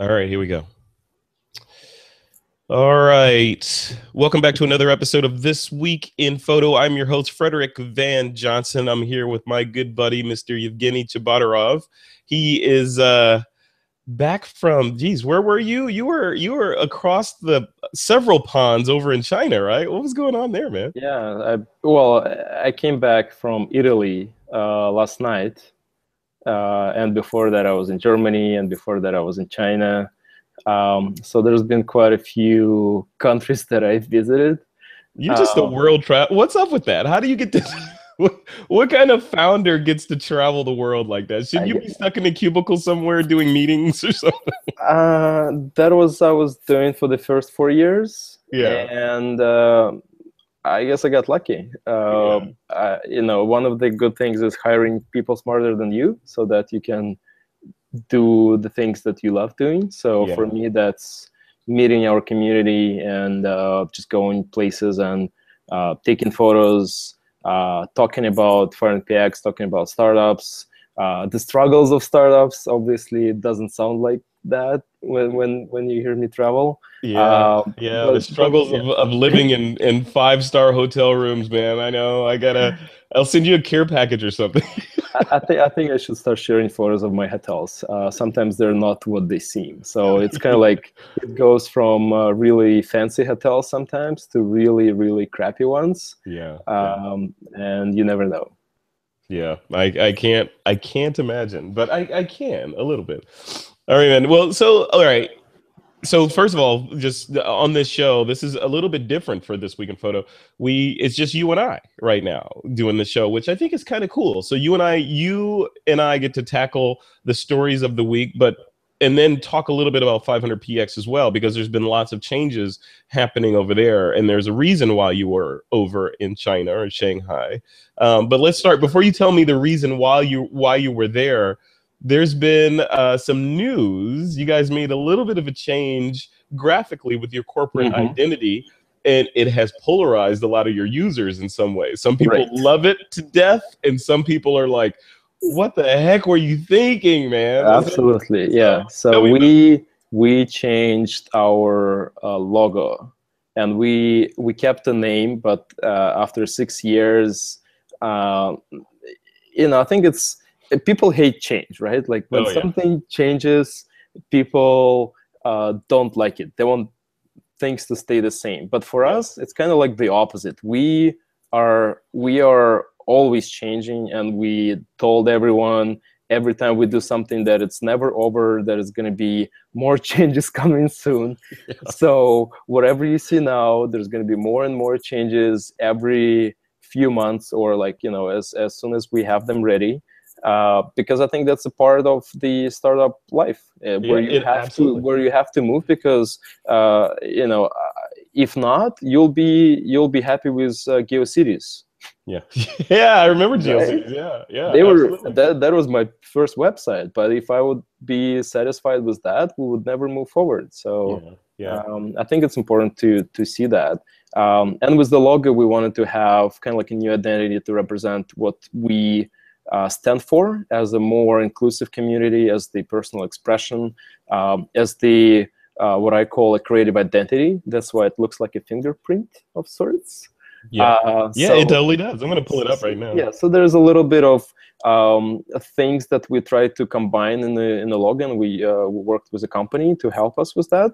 All right, here we go. All right. Welcome back to another episode of This Week in Photo. I'm your host, Frederick Van Johnson. I'm here with my good buddy, Mr. Yevgeny Tchebotarev. He is uh, back from, geez, where were you? You were you were across the several ponds over in China, right? What was going on there, man? Yeah, I, well, I came back from Italy uh, last night uh, and before that I was in Germany, and before that I was in China. Um, so there's been quite a few countries that I've visited. You're just um, a world travel. What's up with that? How do you get this? what, what kind of founder gets to travel the world like that? Should you be stuck in a cubicle somewhere doing meetings or something? Uh, that was I was doing for the first four years. Yeah, and uh, I guess I got lucky. Uh, yeah. you know, one of the good things is hiring people smarter than you, so that you can do the things that you love doing. So yeah. for me, that's meeting our community and uh, just going places and uh, taking photos, uh, talking about 500px, talking about startups, uh, the struggles of startups. Obviously, it doesn't sound like that when when when you hear me travel. Yeah, um, yeah, but, the struggles but, yeah. Of, of living in in five star hotel rooms, man. I know. I gotta. I'll send you a care package or something. I, I, think I think I should start sharing photos of my hotels. Uh, sometimes they're not what they seem. So it's kind of like it goes from uh, really fancy hotels sometimes to really really crappy ones. Yeah. Um, yeah. and you never know. Yeah, I, I can't I can't imagine, but I, I can a little bit. All right, man. Well, so all right. So first of all, just on this show, this is a little bit different for this week in photo. We it's just you and I right now doing the show, which I think is kind of cool. So you and I, you and I get to tackle the stories of the week, but and then talk a little bit about 500px as well because there's been lots of changes happening over there and there's a reason why you were over in china or shanghai um, but let's start before you tell me the reason why you why you were there there's been uh, some news. You guys made a little bit of a change graphically with your corporate mm-hmm. identity, and it has polarized a lot of your users in some ways. Some people right. love it to death, and some people are like, "What the heck were you thinking, man?" Absolutely, yeah. So we we changed our uh, logo, and we we kept the name, but uh, after six years, uh, you know, I think it's people hate change, right? Like when oh, yeah. something changes, people uh, don't like it. They want things to stay the same. But for us, it's kind of like the opposite. We are we are always changing, and we told everyone every time we do something that it's never over that it's going to be more changes coming soon yeah. so whatever you see now there's going to be more and more changes every few months or like you know as as soon as we have them ready uh, because I think that's a part of the startup life uh, where yeah, you have absolutely. to where you have to move because uh, you know uh, if not you'll be you'll be happy with uh, GeoCities. Yeah, yeah, I remember GeoCities. Yeah, yeah. They absolutely. were that that was my first website, but if I would be satisfied with that, we would never move forward. So yeah, yeah. Um, I think it's important to to see that. Um, and with the logo, we wanted to have kind of like a new identity to represent what we uh, stand for as a more inclusive community, as the personal expression, um, as the uh, what I call a creative identity. That's why it looks like a fingerprint of sorts. Yeah, uh, yeah, so, it totally does. I'm gonna pull it up right now. Yeah, so there's a little bit of um, things that we try to combine in the in the login. We, uh, we worked with a company to help us with that.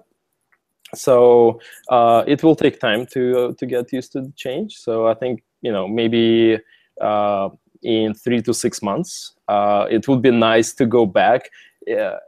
So uh, it will take time to uh, to get used to the change. So I think you know maybe uh, in three to six months. Uh, it would be nice to go back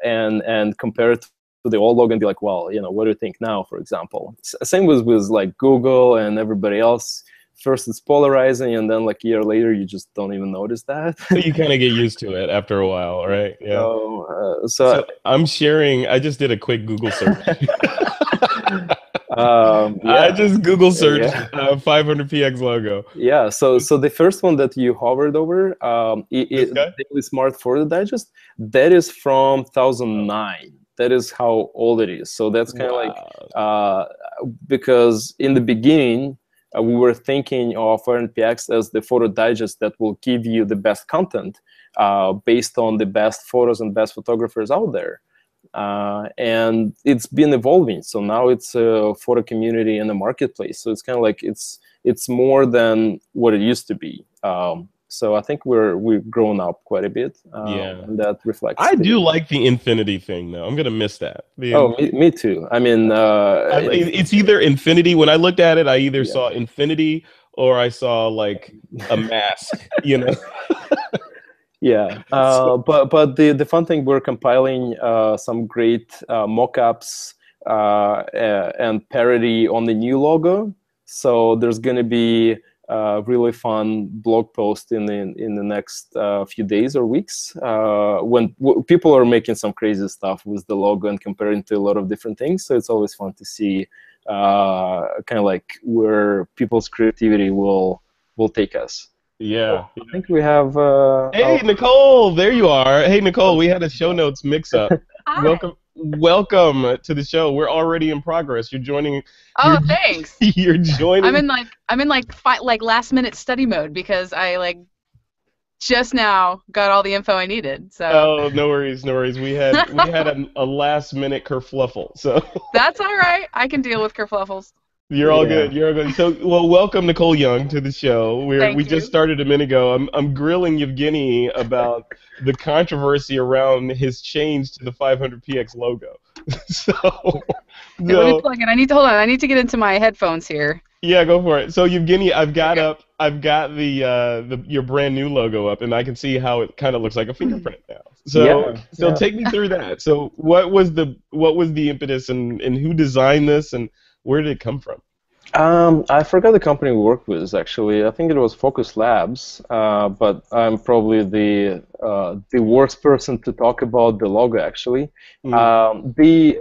and and compare it to the old logo and be like, well, you know, what do you think now, for example? Same with with like Google and everybody else. First it's polarizing, and then like a year later, you just don't even notice that. so you kind of get used to it after a while, right? Yeah. So, uh, so, so I'm sharing. I just did a quick Google search. Um, yeah. I just Google search yeah. uh, 500px logo. Yeah. So so the first one that you hovered over, um, it, it Daily Smart Photo Digest, that is from 2009. That is how old it is. So that's kind of wow. like uh, because in the beginning uh, we were thinking of 500px as the photo digest that will give you the best content uh, based on the best photos and best photographers out there. uh, and it's been evolving. So now it's a photo community and a marketplace. So it's kind of like it's it's more than what it used to be. Um, so I think we're we've grown up quite a bit. Um, yeah, and that reflects. I do like the infinity thing though. I'm gonna miss that. The oh, me, me, too. I mean, uh, I, it's either infinity. When I looked at it, I either yeah. saw infinity or I saw like a mask. you know. yeah, uh, but but the the fun thing we're compiling uh, some great uh, mockups uh, and parody on the new logo. So there's gonna be uh, really fun blog post in the, in the next uh, few days or weeks uh, when people are making some crazy stuff with the logo and comparing to a lot of different things. So it's always fun to see uh, kind of like where people's creativity will will take us. Yeah, I think we have. Uh, hey, Nicole, there you are. Hey, Nicole, we had a show notes mix up. Welcome welcome to the show. We're already in progress. You're joining. Oh, you're, thanks. You're joining. I'm in like I'm in like fi- like last minute study mode because I like just now got all the info I needed. So. Oh, no worries, no worries. We had we had a, a last minute kerfluffle. So. That's all right. I can deal with kerfluffles. You're all yeah. good. You're all good. So, well, welcome Nicole Young to the show. We're, Thank we you. just started a minute ago. I'm, I'm grilling Evgeny about the controversy around his change to the 500px logo. so, so let me plug in. I need to hold on. I need to get into my headphones here. Yeah, go for it. So, Evgeny, I've got okay. up. I've got the uh, the your brand new logo up, and I can see how it kind of looks like a fingerprint now. So, yeah, so yeah. take me through that. So, what was the what was the impetus, and, and who designed this, and where did it come from? Um, I forgot the company we worked with actually. I think it was Focus Labs, uh, but I'm probably the uh, the worst person to talk about the logo actually. Mm. Um, the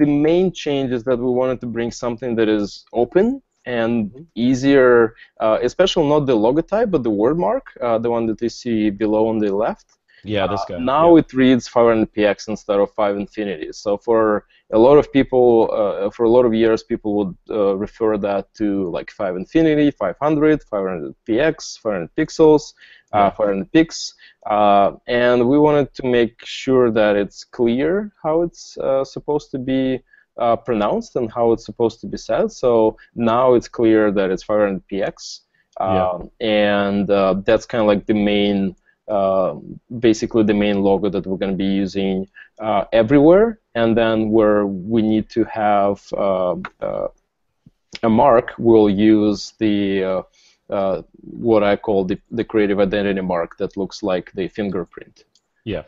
the main change is that we wanted to bring something that is open and mm-hmm. easier, uh, especially not the logo type, but the word mark, uh, the one that you see below on the left. Yeah, this uh, guy. now yeah. it reads 500px instead of 5 infinity. So for a lot of people, uh, for a lot of years, people would uh, refer that to like 5 infinity, 500, 500px, 500 pixels, uh, 500 pix. Uh, and we wanted to make sure that it's clear how it's uh, supposed to be pronounced and how it's supposed to be said. So now it's clear that it's 500px. Um, yeah. And that's kind of like the main uh, basically the main logo that we're going to be using uh, everywhere. And then where we need to have uh, uh a mark, we'll use the uh, uh, what I call the, the creative identity mark that looks like the fingerprint. Yeah.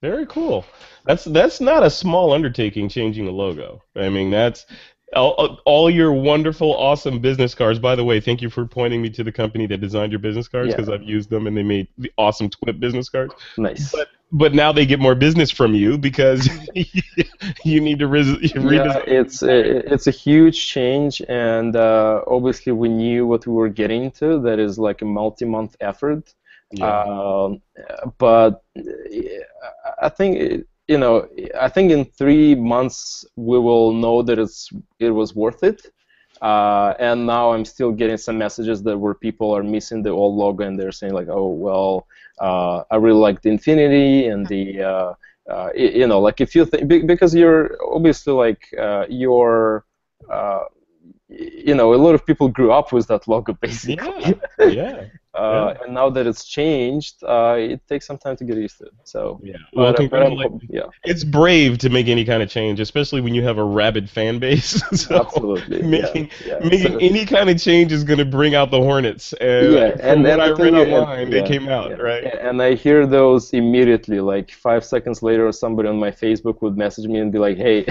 Very cool. That's that's not a small undertaking changing the logo. I mean, that's all, all your wonderful, awesome business cards. By the way, thank you for pointing me to the company that designed your business cards because yeah. I've used them and they made the awesome TWIP business cards. Nice. But but now they get more business from you because you need to res- yeah, it's a, it's a huge change, and uh, obviously we knew what we were getting into. That is like a multi-month effort. Yeah. Um, but I think you know, I think in three months we will know that it's it was worth it. Uh, and now I'm still getting some messages that where people are missing the old logo and they're saying like, oh well, uh, I really like the Infinity and the uh, uh you know like if you think because you're obviously like uh, your uh, you know, a lot of people grew up with that logo basically. Yeah. yeah. Uh, yeah. And now that it's changed, uh, it takes some time to get used to. It. So yeah, well, but, congratulations. yeah, it's brave to make any kind of change, especially when you have a rabid fan base. so Absolutely. Making yeah. Yeah. making so, any kind of change is going to bring out the hornets. And yeah, and, and I read online, they came out right. And I hear those immediately. Like five seconds later, somebody on my Facebook would message me and be like, "Hey,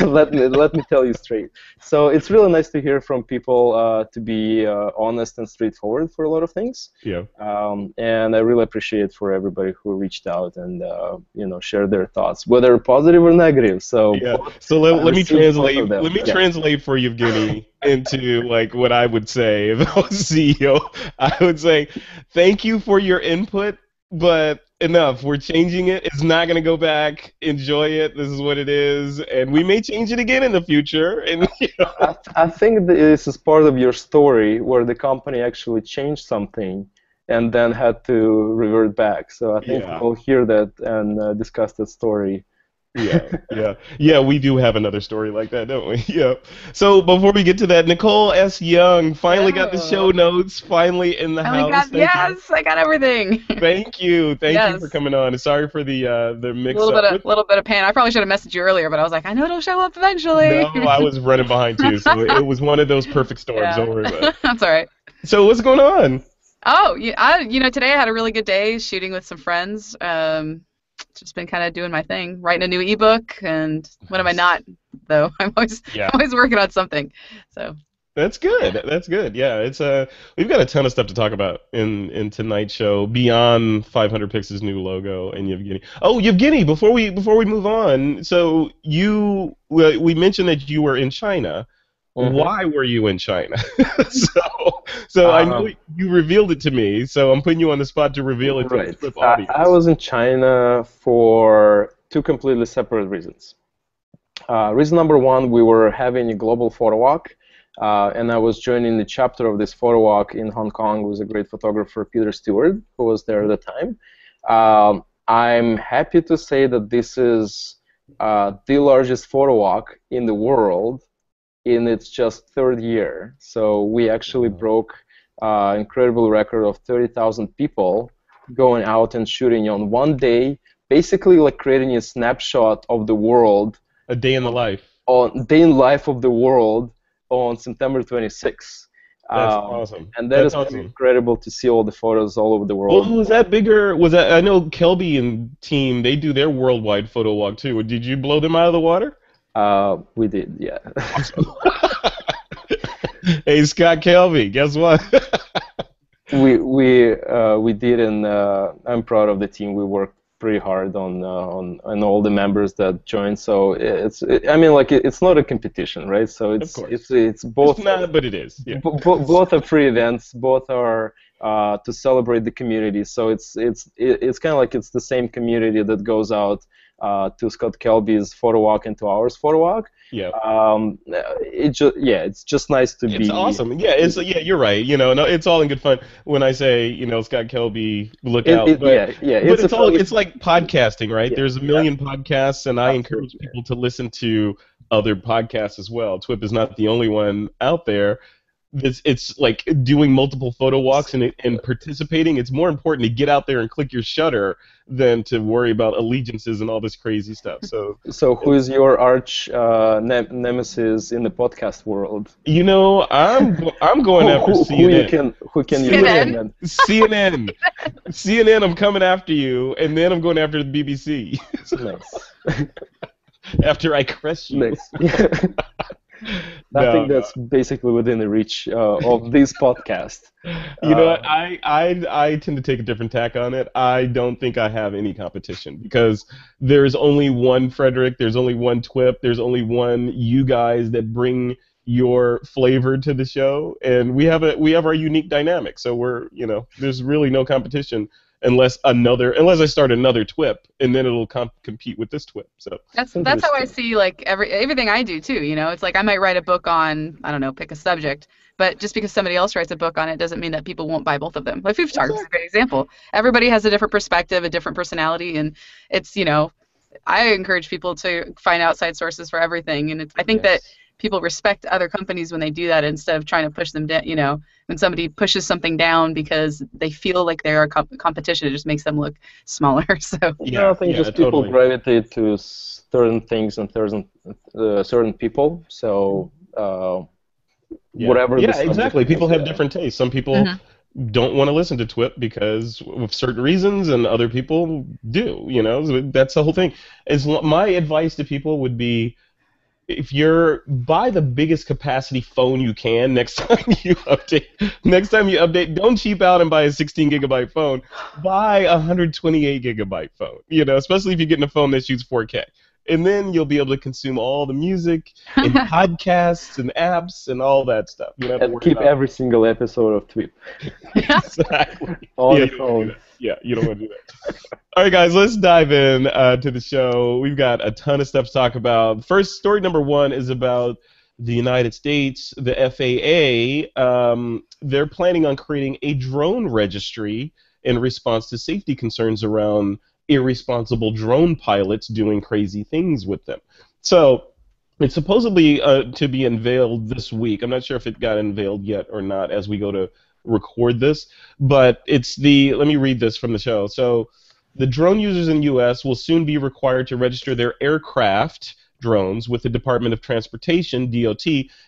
let me let me tell you straight." So it's really nice to hear from people uh, to be uh, honest and straightforward for a lot of things. Yeah. Um, and I really appreciate for everybody who reached out and uh, you know shared their thoughts, whether positive or negative. So yeah. So let, let me translate. Let me yeah. translate for Evgeny into like what I would say if I was CEO. I would say, thank you for your input, but enough. We're changing it. It's not going to go back. Enjoy it. This is what it is, and we may change it again in the future. And you know. I, I think this is part of your story where the company actually changed something and then had to revert back. So I think yeah. we'll hear that and uh, discuss that story yeah, yeah, yeah. We do have another story like that, don't we? Yeah. So before we get to that, Nicole S. Young finally got the show notes. Finally in the I house. got, yes, I got everything. Thank you. Thank you for coming on. Sorry for the uh, the mix. A little bit of a little bit of pain. I probably should have messaged you earlier, but I was like, I know it'll show up eventually. no, I was running behind too, so it was one of those perfect storms. Yeah. Don't worry about it. That's all right. So what's going on? Oh, yeah, I, you know, today I had a really good day shooting with some friends. Um, just been kind of doing my thing, writing a new ebook, and when am I not? Though I'm always, Yeah. I'm always working on something. So That's good. That's good. Yeah, it's uh we've got a ton of stuff to talk about in in tonight's show beyond 500 Pixels new logo and Yevgeny. Oh, Yevgeny, before we before we move on, so you we we mentioned that you were in China. Mhm. Why were you in China? so so I know Um, you revealed it to me, so I'm putting you on the spot to reveal it to the Right. Flip I, audience. I was in China for two completely separate reasons. Uh, reason number one, we were having a global photo walk, uh, and I was joining the chapter of this photo walk in Hong Kong with a great photographer, Peter Stewart, who was there at the time. Um, I'm happy to say that this is uh, the largest photo walk in the world in its just third year. So we actually Wow. broke uh, incredible record of 30,000 people going out and shooting on one day, basically like creating a snapshot of the world a day in the life. on day in life of the world on September 26th. That's Um, awesome. And that That's is awesome. incredible to see all the photos all over the Well, world. was that bigger? Was that I know Kelby and team they do their worldwide photo walk too. Did you blow them out of the water? Uh, we did, yeah. hey, Scott Kelby, guess what? we we uh, we did, and uh, I'm proud of the team. We worked pretty hard on uh, on on all the members that joined. So it's it, I mean like it, it's not a competition, right? So it's course. it's it's both it's not, but it is. Yeah. bo- bo- both are free events. Both are uh, to celebrate the community. So it's it's it's kind of like it's the same community that goes out uh, to Scott Kelby's photo walk and to ours photo walk. Yeah. Um, it just yeah, it's just nice to It's be. It's awesome. Yeah, it's yeah, you're right. You know, no, it's all in good fun. When I say, you know, Scott Kelby, look It, out. it- but, yeah, yeah. but it's, a all it's like podcasting, right? Yeah. There's a million podcasts, and I encourage people to listen to other podcasts as well. TWIP is not the only one out there. It's, it's like doing multiple photo walks and, and participating. It's more important to get out there and click your shutter than to worry about allegiances and all this crazy stuff. So, So, who is your arch uh, ne- nemesis in the podcast world? you know, I'm I'm going who, after who, who you CNN. can who can you CNN? recommend? CNN, CNN. I'm coming after you, and then I'm going after the BBC after I crush you. nice. I No, think that's basically within the reach uh, of this podcast. You know Uh, what? I, I I tend to take a different tack on it. I don't think I have any competition because there's only one Frederick, there's only one Twip, there's only one you guys that bring your flavor to the show, and we have a we have our unique dynamic. So we're you know there's really no competition unless another unless I start another Twip, and then it'll comp- compete with this Twip. So that's that's how I see like every everything I do too. You know, it's like I might write a book on I don't know, pick a subject, but just because somebody else writes a book on it doesn't mean that people won't buy both of them. Like food photography is a great example. Everybody has a different perspective, a different personality, and it's you know, I encourage people to find outside sources for everything, and it's I think that yes. People respect other companies when they do that instead of trying to push them down. You know, when somebody pushes something down because they feel like they're a comp- competition, it just makes them look smaller. So Yeah, I think yeah, just people totally. gravitate to certain things and certain uh, certain people. So uh, Yeah. whatever. Yeah, subject exactly. is, People have yeah. different tastes. Some people Mhm. don't want to listen to TWIP because of certain reasons, and other people do. You know, that's the whole thing. Is my advice to people would be, if you're buy the biggest capacity phone you can next time you update. Next time you update, don't cheap out and buy a 16 gigabyte phone. Buy a 128 gigabyte phone. You know, especially if you're getting a phone that shoots 4K. And then you'll be able to consume all the music and podcasts and apps and all that stuff. You have to And keep about every single episode of TWIP exactly. on Yeah, the you don't wanna do phone. that. Yeah, you don't want to do that. All right, guys, let's dive in uh, to the show. We've got a ton of stuff to talk about. First, story number one is about the United States, the FAA. Um, they're planning on creating a drone registry in response to safety concerns around irresponsible drone pilots doing crazy things with them. So it's supposedly uh, to be unveiled this week. I'm not sure if it got unveiled yet or not as we go to record this, but it's the. Let me read this from the show. So, the drone users in the U.S. will soon be required to register their aircraft drones with the Department of Transportation (DOT)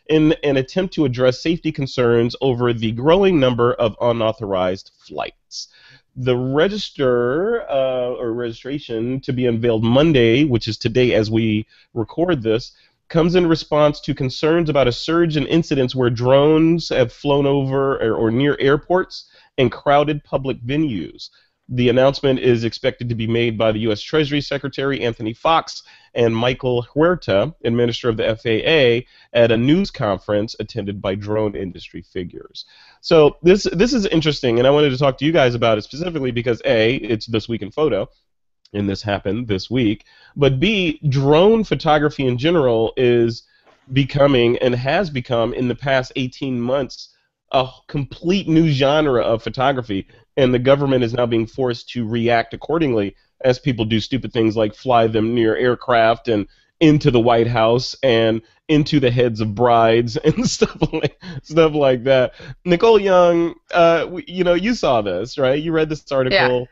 in an attempt to address safety concerns over the growing number of unauthorized flights. The register uh, or registration to be unveiled Monday, which is today as we record this, comes in response to concerns about a surge in incidents where drones have flown over or, or near airports and crowded public venues. The announcement is expected to be made by the U.S. Treasury Secretary Anthony Foxx and Michael Huerta, Administrator of the FAA, at a news conference attended by drone industry figures. So this this is interesting, and I wanted to talk to you guys about it specifically because a it's this week in photo, and this happened this week. But B, drone photography in general is becoming and has become in the past 18 months a complete new genre of photography, and the government is now being forced to react accordingly as people do stupid things like fly them near aircraft and into the White House and into the heads of brides and stuff like stuff like that. Nicole Young, uh, you know, you saw this, right? You read this article. Yeah.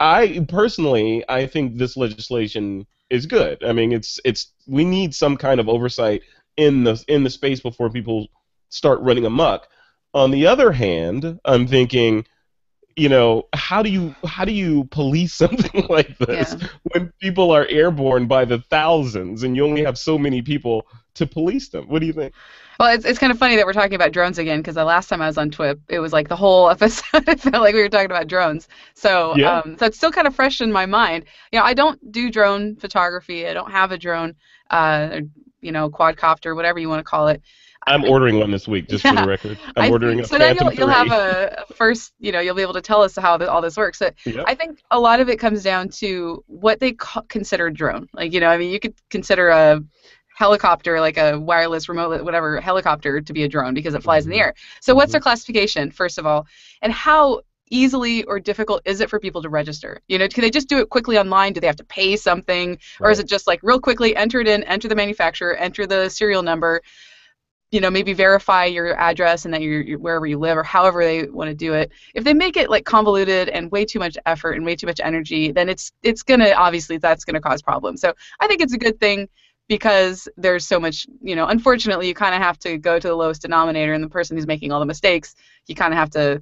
I personally, I think this legislation is good. I mean, it's it's we need some kind of oversight in the in the space before people start running amok. On the other hand, I'm thinking, you know, how do you how do you police something like this Yeah. when people are airborne by the thousands and you only have so many people to police them? What do you think? Well, it's, it's kind of funny that we're talking about drones again because the last time I was on TWIP, it was like the whole episode. it felt like we were talking about drones. So, Yeah. um, so it's still kind of fresh in my mind. You know, I don't do drone photography. I don't have a drone, uh, you know, quadcopter, whatever you want to call it. I'm ordering one this week, just for the record. I'm I ordering think- a so then Phantom you'll, you'll have a first, you know, you'll be able to tell us how the, all this works. So Yeah. I think a lot of it comes down to what they ca- consider drone. Like, you know, I mean, you could consider a helicopter, like a wireless remote, whatever helicopter, to be a drone because it flies in the Mhm. air. So, what's Mhm. their classification, first of all, and how easily or difficult is it for people to register? You know, can they just do it quickly online? Do they have to pay something, or is it just like real quickly enter it in, enter the manufacturer, enter the serial number? You know maybe verify your address and that you're, you're wherever you live or however they want to do it if they make it like convoluted and way too much effort and way too much energy then it's it's gonna obviously that's gonna cause problems so i think it's a good thing because there's so much you know unfortunately you kind of have to go to the lowest denominator and the person who's making all the mistakes you kind of have to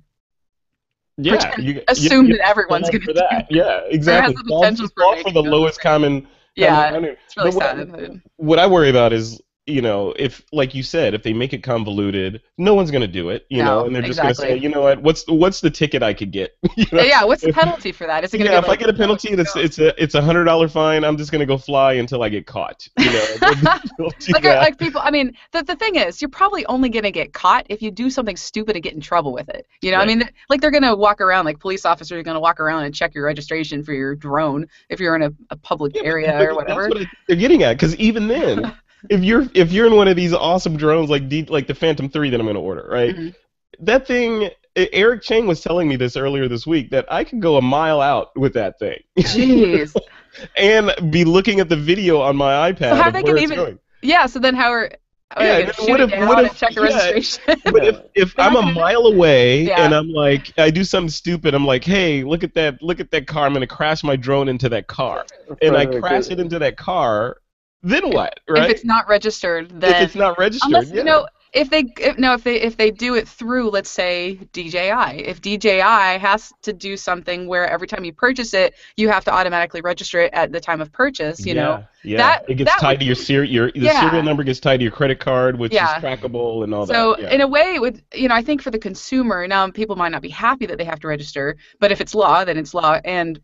yeah, you, assume you, that everyone's going for that. Yeah, exactly. Fall, for for the lowest common. yeah common it's really what- sad what I worry about is, you know, if like you said, if they make it convoluted, no one's gonna do it, you No, know, and they're just gonna say, you know what, what's what's the ticket I could get? you know? yeah what's the penalty for that is it gonna Yeah, if like, I get a penalty and it's it's a it's a hundred dollar fine, I'm just gonna go fly until I get caught. You know, like, like people i mean the, the thing is you're probably only going to get caught if you do something stupid and get in trouble with it you know i mean like they're going to walk around like police officers are going to walk around and check your registration for your drone if you're in a, a public Yeah, area or whatever That's what I, they're getting at, because even then, if you're if you're in one of these awesome drones like D, like the Phantom Three that I'm gonna order, right? Mhm. That thing, Eric Cheng was telling me this earlier this week that I could go a mile out with that thing jeez and be looking at the video on my iPad So how they can even- going. yeah so then how are are Yeah, going to what if- what if- check yeah. registration But if, if I'm a mile away Yeah. and I'm like I do something stupid, I'm like, hey, look at that, look at that car. I'm gonna crash my drone into that car, and I crash it into that car. Then what, right? if it's not registered then If it's not registered, Unless yeah. you know, if they if, no, if they if they do it through, let's say DJI, if DJI has to do something where every time you purchase it, you have to automatically register it at the time of purchase, you know, yeah. that- it gets that tied would to your ser- your the Yeah. serial number gets tied to your credit card, which Yeah. is trackable and all so that. Yeah. in a way, it would you know, I think for the consumer, now people might not be happy that they have to register, but if it's law, then it's law, and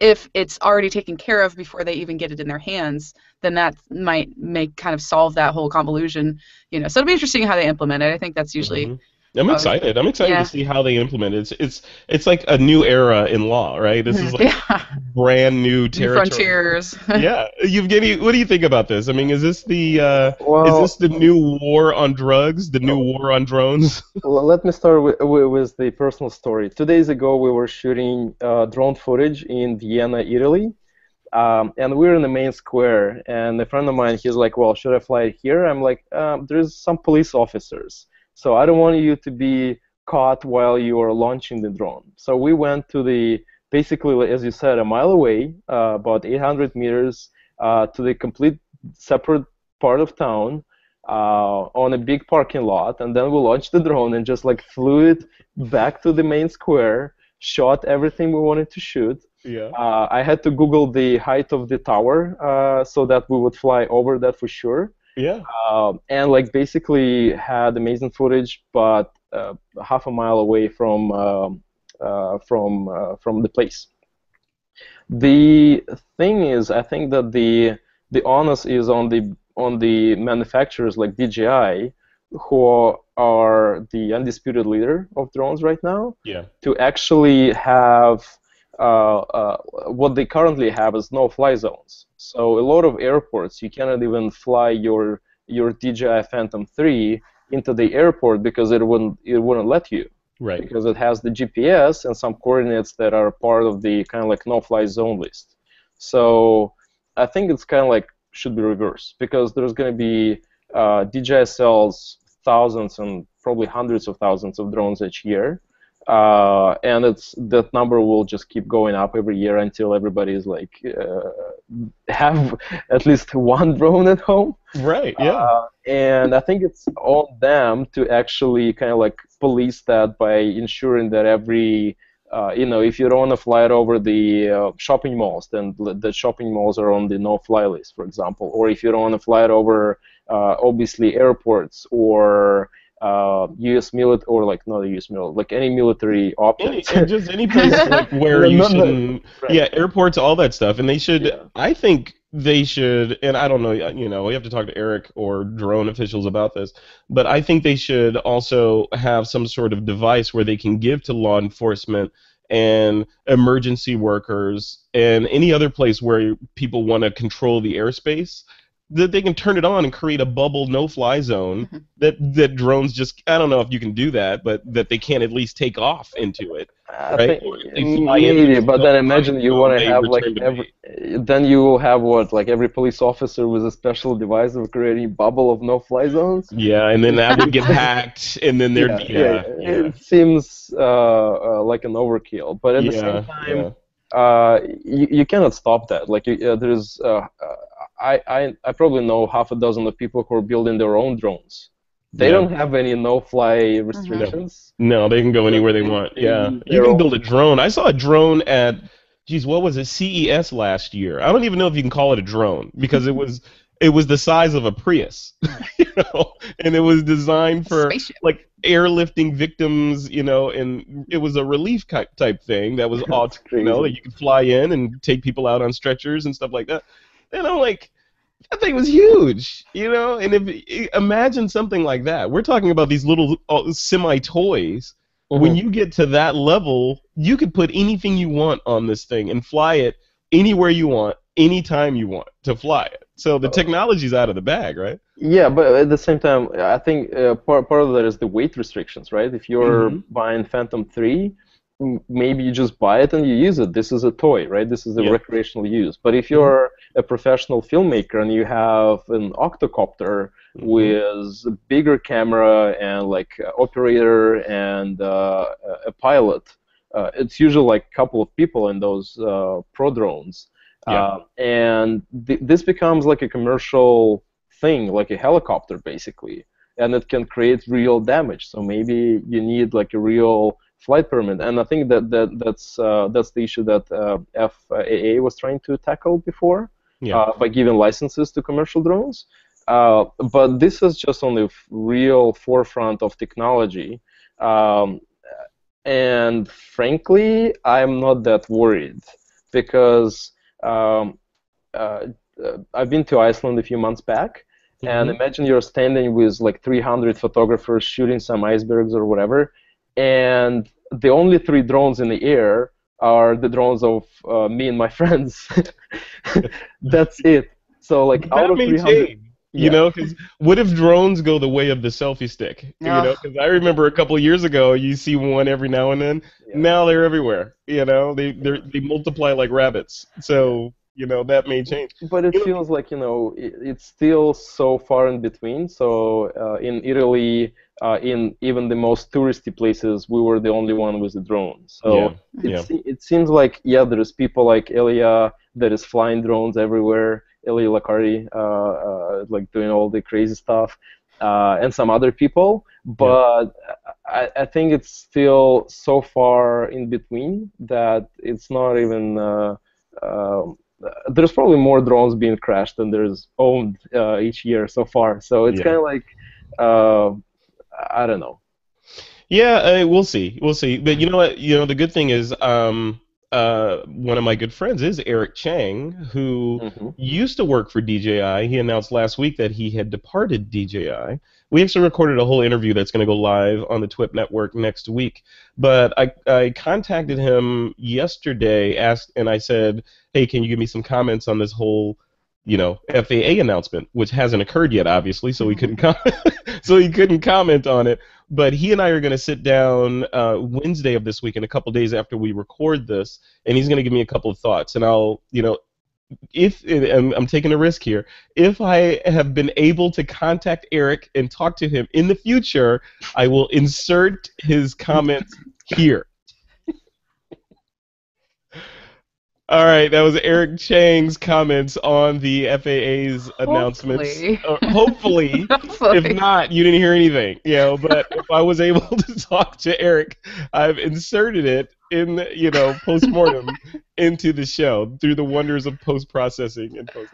if it's already taken care of before they even get it in their hands, then that might make kind of solve that whole convolution, you know. So it'll be interesting how they implement it. I think that's usually Mhm. I'm excited. I'm excited Yeah. to see how they implement it. It's it's it's like a new era in law, right? This is like yeah, brand new new territory. frontiers. yeah, Evgeny, what do you think about this? I mean, is this the uh, Well, is this the new war on drugs? The new war on drones? Well, let me start with, with, with the personal story. Two days ago, we were shooting uh, drone footage in Vienna, Italy, um, and we were in the main square. And a friend of mine, he's like, "Well, should I fly here?" I'm like, um, "There's some police officers, so I don't want you to be caught while you are launching the drone." So we went to the basically, as you said, a mile away, uh, about 800 meters, uh, to the complete separate part of town uh, on a big parking lot, and then we launched the drone and just like flew it back to the main square, shot everything we wanted to shoot. yeah. Uh, I had to Google the height of the tower uh, so that we would fly over that for sure, Yeah. um, and like basically had amazing footage, but uh, half a mile away from um, uh, from uh, from the place. The thing is, I think that the the onus is on the on the manufacturers like DJI, who are the undisputed leader of drones right now, Yeah. to actually have what they currently have is no-fly zones. So a lot of airports you cannot even fly your your DJI Phantom 3 into the airport because it wouldn't it wouldn't let you Right. because it has the GPS and some coordinates that are part of the kind of like no-fly zone list. So I think it's kind of like should be reversed because there's going to be uh, DJI sells thousands and probably hundreds of thousands of drones each year, uh, and it's that number will just keep going up every year until everybody is like uh, have at least one drone at home. Right. Yeah. Uh, and I think it's on them to actually kind of like police that by ensuring that every, uh, you know, if you don't want to fly it over the uh, shopping malls, then the shopping malls are on the no-fly list, for example. Or if you don't want to fly it over, uh, obviously airports or uh, U.S. military, or like not a U.S. military, like any military any, object. just any place like where you shouldn't Right. yeah airports all that stuff and they should Yeah. i think they should and i don't know you know we have to talk to eric or drone officials about this but i think they should also have some sort of device where they can give to law enforcement and emergency workers and any other place where people want to control the airspace that they can turn it on and create a bubble no-fly zone Mhm. that that drones just I don't know if you can do that, but that they can't at least take off into it. I right? think Or they fly in maybe, but then go imagine you want to have like every, then you will have what like every police officer with a special device of creating bubble of no-fly zones. Yeah, and then that would get hacked, and then there'd be yeah, yeah, It seems uh, uh, like an overkill, but at the same time, yeah. uh, you, you cannot stop that. Like you, uh, there's, uh, uh, I, I I probably know half a dozen of people who are building their own drones. They Yeah. don't have any no-fly uh-huh. restrictions. No, they can go anywhere they want. Yeah, you can build a drone. I saw a drone at, geez, what was it? CES last year. I don't even know if you can call it a drone because it was it was the size of a Prius, you know, and it was designed for Spaceship. like airlifting victims, you know, and it was a relief ki- type thing that was all, you know, crazy. that you could fly in and take people out on stretchers and stuff like that. And I'm like, that thing was huge, you know. And if imagine something like that, we're talking about these little uh, semi toys. When Mhm. you get to that level, you could put anything you want on this thing and fly it anywhere you want, anytime you want to fly it. So the technology's out of the bag, right? Yeah, but at the same time, I think uh, part part of that is the weight restrictions, right? If you're Mhm. buying Phantom 3, m- maybe you just buy it and you use it. This is a toy, right? This is a Yeah. recreational use. But if you're a professional filmmaker and you have an octocopter Mm-hmm. with a bigger camera and like operator and uh, a pilot, uh, it's usually like a couple of people in those uh, pro drones. Yeah. Uh, and th- this becomes like a commercial thing, like a helicopter basically, and it can create real damage. So maybe you need like a real flight permit, and I think that, that that's uh, that's the issue that uh, FAA was trying to tackle before Yeah. uh, by giving licenses to commercial drones. Uh, but this is just on the f- real forefront of technology. Um, and frankly, I'm not that worried because um, uh, I've been to Iceland a few months back, and Mhm. imagine you're standing with like 300 photographers shooting some icebergs or whatever, and the only three drones in the air are the drones of uh, me and my friends. That's it. So like out that of 300, change. Yeah. You know, because what if drones go the way of the selfie stick? You know, because I remember a couple of years ago, you see one every now and then. Yeah. Now they're everywhere. You know, they they they multiply like rabbits. So you know that may change. but it You know- feels like you know it, it's still so far in between. So uh, in Italy, uh, in even the most touristy places, we were the only one with a drone. So Yeah, it, yeah. se- it seems like yeah, there's people like Elia that is flying drones everywhere. Elia Locardi, uh, uh, like doing all the crazy stuff, uh, and some other people. But I, I think it's still so far in between that it's not even. Uh, um there's probably more drones being crashed than there's owned uh, each year so far. So it's Yeah. kind of like, uh, I don't know. Yeah, uh, we'll see. We'll see. But you know what? You know the good thing is, um, uh, one of my good friends is Eric Cheng, who Mhm. used to work for DJI. He announced last week that he had departed DJI. We actually recorded a whole interview that's going to go live on the TWIP network next week. But I, I contacted him yesterday, asked, and I said, "Hey, can you give me some comments on this whole, you know, FAA announcement, which hasn't occurred yet, obviously, so he couldn't com- so he couldn't comment on it." But he and I are going to sit down uh, Wednesday of this week, and a couple days after we record this, and he's going to give me a couple of thoughts, and I'll, you know, if I'm, I'm taking a risk here, if I have been able to contact Eric and talk to him in the future, I will insert his comments here. All right, that was Eric Cheng's comments on the FAA's announcements. Hopefully. Uh, hopefully, Hopefully. if not, you didn't hear anything. You know, but if I was able to talk to Eric, I've inserted it in, you know, postmortem into the show through the wonders of post processing and post.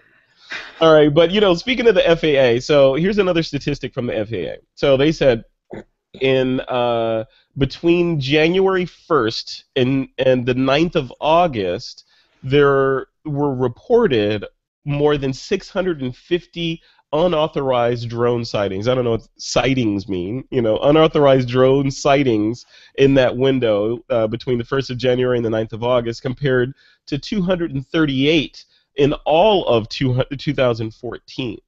All right, but you know, speaking of the FAA, so here's another statistic from the FAA. So they said in uh, between January 1st and and the 9th of August, there were reported more than 650 unauthorized drone sightings. I don't know what sightings mean. You know, unauthorized drone sightings in that window uh, between the 1st of January and the 9th of August, compared to 238 in all of 200 2014.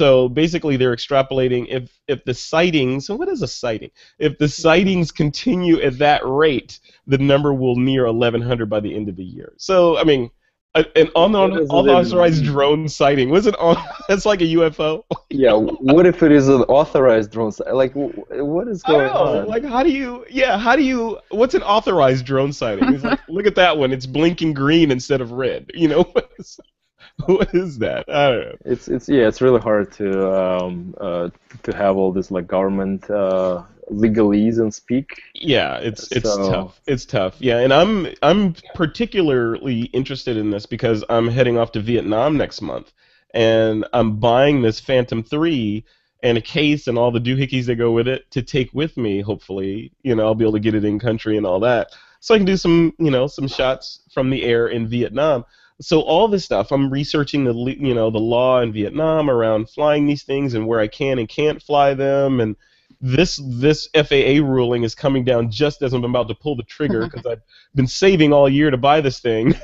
So basically, they're extrapolating if if the sightings. So what is a sighting? If the sightings continue at that rate, the number will near 1,100 by the end of the year. So I mean, a- an unauthorized drone sighting was it on? That's like a UFO. Yeah, what if it is an authorized drone? si- Like, wh- what is going on? Like, how do you? Yeah, how do you? What's an authorized drone sighting? It's like, look at that one. It's blinking green instead of red. You know, what is, that? I don't know. It's it's yeah, it's really hard to um uh to have all this like government uh legalese and speak. Yeah, it's it's So- tough. It's tough. Yeah, and I'm I'm particularly interested in this because I'm heading off to Vietnam next month, and I'm buying this Phantom Three and a case and all the doohickeys that go with it to take with me. Hopefully, you know, I'll be able to get it in country and all that, so I can do some you know some shots from the air in Vietnam. So all this stuff, I'm researching the you know the law in Vietnam around flying these things and where I can and can't fly them and this this FAA ruling is coming down just as I'm about to pull the trigger because I've been saving all year to buy this thing.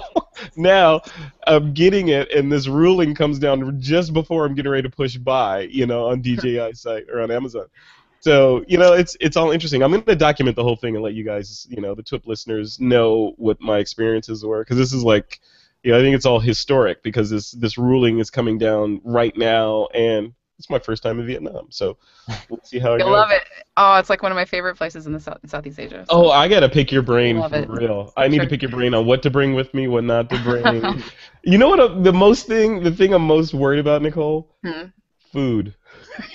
now I'm getting it, and this ruling comes down just before I'm getting ready to push buy, you know, on DJI site or on Amazon. So you know, it's it's all interesting. I'm going to document the whole thing and let you guys, you know, the TWIP listeners know what my experiences were because this is like, you know, I think it's all historic because this this ruling is coming down right now and. It's my first time in Vietnam, so we'll see how goes. love it. Oh, it's like one of my favorite places in the South, in Southeast Asia. so- Oh, I gotta pick your brain Love for it. real. I need Sure. to pick your brain on what to bring with me, what not to bring. you know what? uh, The most thing, the thing I'm most worried about, Nicole, Hmm. food.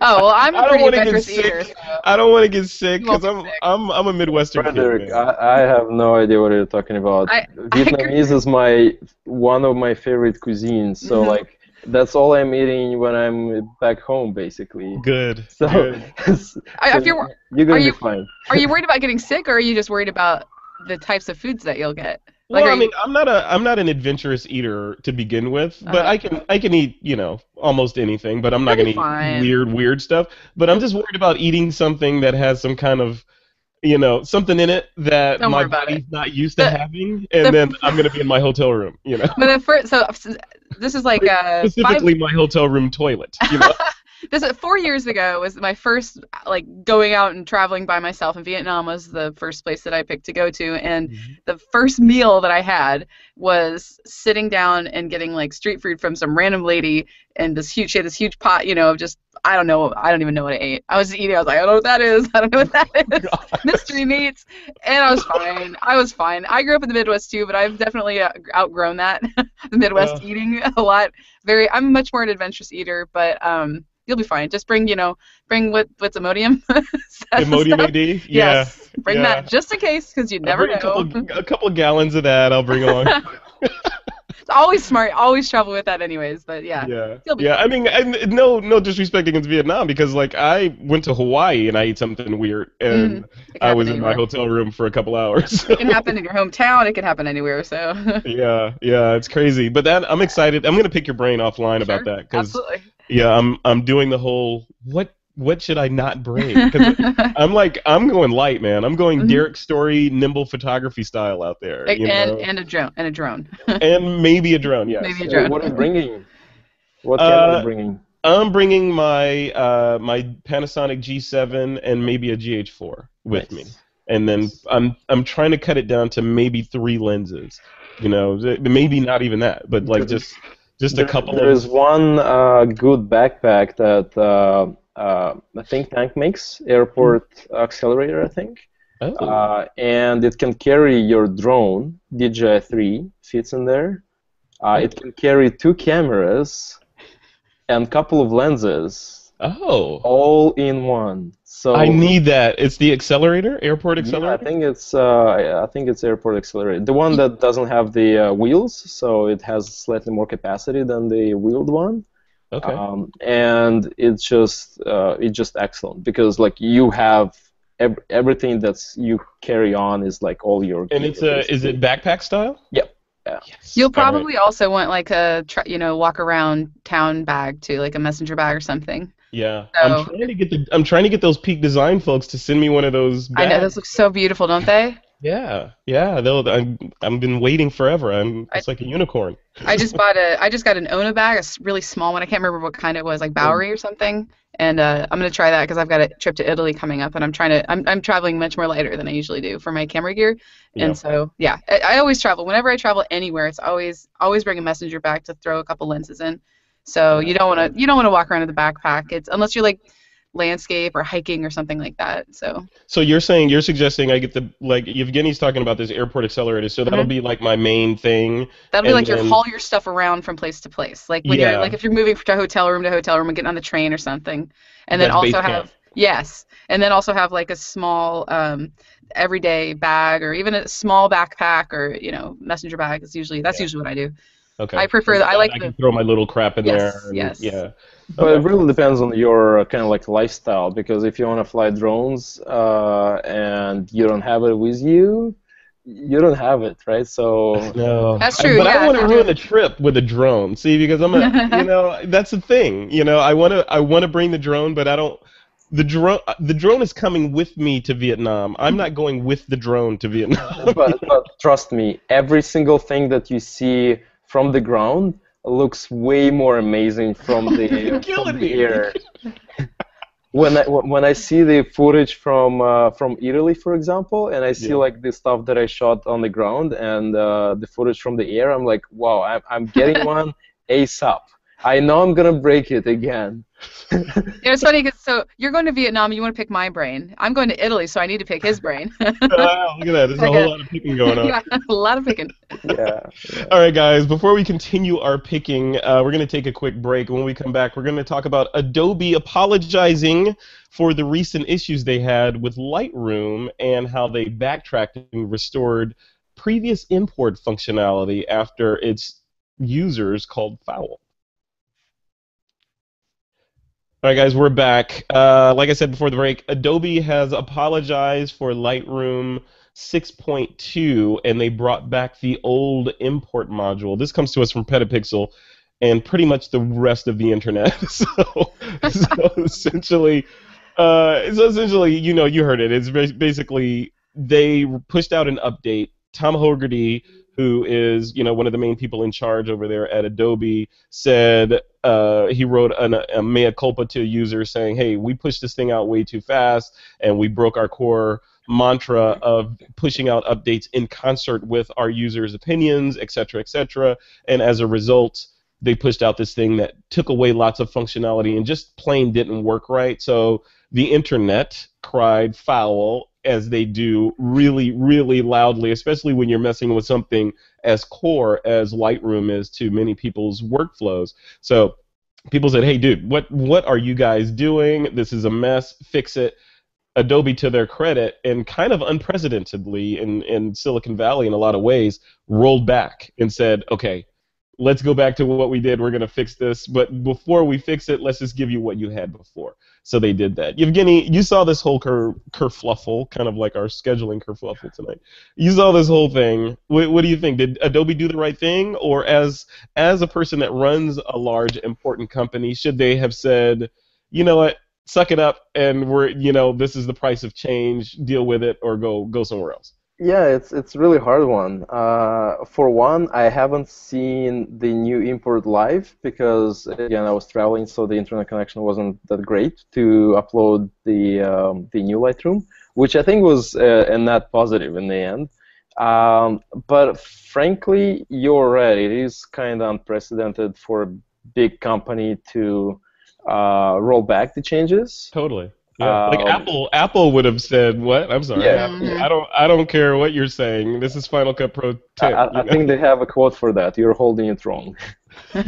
Oh well, I'm I a don't pretty wanna get adventurous sick. eater. So. I don't want to get sick because I'm. I'm I'm a Midwestern Frederick, kid. man. I, I have no idea what you're talking about. I- Vietnamese is my one of my favorite cuisines. So Mhm. like that's all I'm eating when I'm back home, basically. Good. So, good. so if you're you're gonna are be fine. Are you worried about getting sick, or are you just worried about the types of foods that you'll get? Well, Like, I you- mean, I'm not a I'm not an adventurous eater to begin with, but Uh-huh. I can I can eat you know almost anything, but I'm not gonna fine. eat weird weird stuff. But I'm just worried about eating something that has some kind of you know something in it that Don't my body's not used to The- having, and the- then I'm gonna be in my hotel room, you know, But the first, so this is like uh, five, specifically my hotel room toilet, you know. this is four years ago was my first like going out and traveling by myself and vietnam was the first place that i picked to go to and the first meal that i had was sitting down and getting like street food from some random lady and this huge she had this huge pot you know of just i don't know i don't even know what i ate. I was eating i was like i don't know what that is i don't know what that is. mystery meats and i was fine i was fine. I grew up in the midwest too but i've definitely uh, outgrown that the midwest Yeah. eating a lot. Very i'm much more an adventurous eater but um you'll be fine just bring you know bring what what's Imodium Imodium AD, yeah. yes bring yeah. that just in case because you never know A couple, a couple gallons of that. I'll bring along. it's always smart always travel with that anyways but yeah yeah, yeah. I mean, I, no, no disrespect against Vietnam because like I went to Hawaii and I ate something weird mm-hmm. and It can I was in my hotel room for a couple hours. it can happen in your hometown it can happen anywhere so yeah, yeah, it's crazy. But that I'm excited. I'm gonna pick your brain offline about that because absolutely yeah, I'm I'm doing the whole what what should I not bring? 'Cause I'm like I'm going light, man. I'm going Mhm. Derrick Story nimble photography style out there, Like, you and know, and a drone and a drone and maybe a drone. Yes. Maybe a So drone. what are you bringing? What camera are Uh, you bringing? I'm bringing my uh, my Panasonic G7 and maybe a GH4 with me, and then I'm I'm trying to cut it down to maybe three lenses. You know, maybe not even that, but like just just a couple There of. is one uh, good backpack that uh, uh, think tank makes, Airport Accelerator, I think. Oh. Uh, and it can carry your drone, DJI 3 fits in there. Uh, it can carry two cameras and a couple of lenses, oh. all in one. So I need that. It's the accelerator, airport accelerator. Yeah, I think it's uh, I think it's Airport Accelerator, the one that doesn't have the uh, wheels, so it has slightly more capacity than the wheeled one. okay. Um, and it's just uh, it's just excellent because like you have ev- everything that's you carry on is like all your. and gear, it's a is it backpack style? Yep. Yeah. Yes. You'll All right. probably also want like a you know walk around town bag too, like a messenger bag or something. Yeah. So- I'm trying to get the I'm trying to get those Peak Design folks to send me one of those. I know those look so beautiful, don't they? Yeah, yeah. They'll. I'm. I've been waiting forever. I'm. I- It's like a unicorn. I just bought a I just got an Ona bag, a really small one. I can't remember what kind it was, like Bowery or something. And uh, I'm gonna try that because I've got a trip to Italy coming up, and I'm trying to I'm I'm traveling much more lighter than I usually do for my camera gear. Yeah. And so yeah, I, I always travel. Whenever I travel anywhere, it's always always bring a messenger bag to throw a couple lenses in. So you don't want to you don't want to walk around with a backpack. It's unless you're like landscape or hiking or something like that. So So you're saying you're suggesting I get the like Evgeny's talking about this airport accelerator. So that'll Mhm. be like my main thing. that'll be like then- you haul your stuff around from place to place. Like when Yeah. you're like if you're moving from hotel room to hotel room and getting on the train or something. And then That's also camp. have yes. And then also have like a small um everyday bag or even a small backpack or, you know, messenger bag is usually that's Yeah. usually what I do. Okay. I prefer that- I like I the- can throw my little crap in Yes, there. and- yes. Yeah. But it really depends on your uh, kind of like lifestyle because if you want to fly drones uh, and you don't have it with you, you don't have it, right? So No. That's I- true, but I yeah, don't want to ruin the trip with a drone. See, because I'm a, you know, that's the thing. You know, I want to, I want to bring the drone, but I don't. The drone, the drone is coming with me to Vietnam. I'm not going with the drone to Vietnam. but, but trust me, every single thing that you see from the ground looks way more amazing from the, from the air. when I when I see the footage from uh, from Italy, for example, and I see Yeah. like the stuff that I shot on the ground and uh, the footage from the air, I'm like, wow, I'm I'm getting one ASAP. I know I'm gonna break it again. Yeah, it's funny because so you're going to Vietnam, you want to pick my brain. I'm going to Italy, so I need to pick his brain. Wow, look at that. There's a Okay. whole lot of picking going on. yeah, a lot of picking. Yeah. All right, guys, before we continue our picking, uh, we're going to take a quick break. When we come back, we're going to talk about Adobe apologizing for the recent issues they had with Lightroom and how they backtracked and restored previous import functionality after its users called foul. All right, guys, we're back. Uh, like I said before the break, Adobe has apologized for Lightroom 6.2 and they brought back the old import module. This comes to us from Petapixel and pretty much the rest of the internet. so, so essentially, uh, so essentially, you know, you heard it. It's basically they pushed out an update. Tom Hogarty, who is you know one of the main people in charge over there at Adobe, said uh, he wrote an, a mea culpa to users saying, "Hey, we pushed this thing out way too fast, and we broke our core." mantra of pushing out updates in concert with our users' opinions, et cetera, et cetera. And as a result, they pushed out this thing that took away lots of functionality and just plain didn't work right. So the internet cried foul as they do really, really loudly, especially when you're messing with something as core as Lightroom is to many people's workflows. So people said, "Hey, dude, what what are you guys doing? This is a mess. Fix it." Adobe, to their credit, and kind of unprecedentedly in, in Silicon Valley in a lot of ways, rolled back and said, okay, let's go back to what we did. We're going to fix this. But before we fix it, let's just give you what you had before. So they did that. Evgeny, you saw this whole cur- kerfluffle, kind of like our scheduling kerfluffle tonight. You saw this whole thing. What, what do you think? Did Adobe do the right thing? Or as, as a person that runs a large, important company, should they have said, you know what, suck it up and we're you know this is the price of change deal with it or go go somewhere else yeah it's it's really hard one uh, for one i haven't seen the new import live because again i was traveling so the internet connection wasn't that great to upload the um, the new lightroom which i think was a, a net positive in the end um, but frankly you're right it is kind of unprecedented for a big company to uh, roll back the changes. Totally. Yeah. Um, like Apple, Apple would have said, "What? I'm sorry. Yeah. Mm-hmm. I don't. I don't care what you're saying. This is Final Cut Pro 10." I, I think they have a quote for that. You're holding it wrong. um,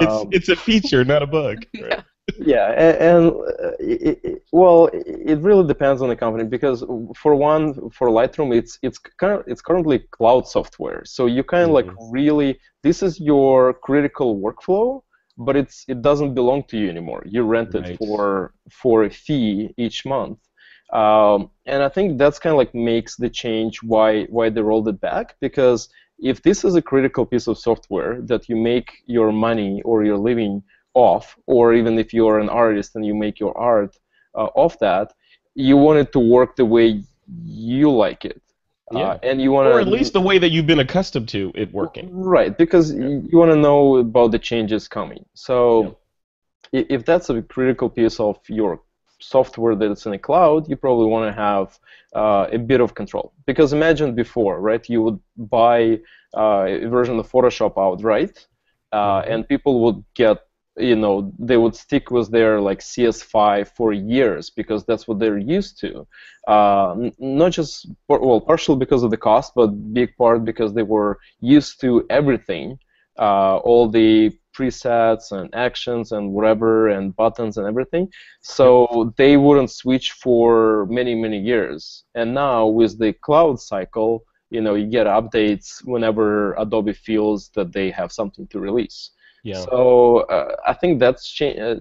it's it's a feature, not a bug. Right? yeah, and, and uh, it, it, well, it really depends on the company because for one, for Lightroom, it's it's kind of it's currently cloud software, so you kind of mm-hmm. like really this is your critical workflow but it's it doesn't belong to you anymore. You rent it for for a fee each month, um, and I think that's kind of like makes the change why why they rolled it back because if this is a critical piece of software that you make your money or your living off, or even if you're an artist and you make your art uh, off that, you want it to work the way you like it. Yeah. Uh, and you want to, or at least the way that you've been accustomed to it working. Right, because yeah. you want to know about the changes coming. So, yeah. if that's a critical piece of your software that's in the cloud, you probably want to have uh, a bit of control. Because imagine before, right? You would buy uh, a version of Photoshop outright, uh, mm-hmm. and people would get you know they would stick with their like CS5 for years because that's what they're used to. Uh, not just well, partially because of the cost, but big part because they were used to everything, uh, all the presets and actions and whatever and buttons and everything. So they wouldn't switch for many many years. And now with the cloud cycle, you know, you get updates whenever Adobe feels that they have something to release. Yeah. So uh, I think that's cha- uh,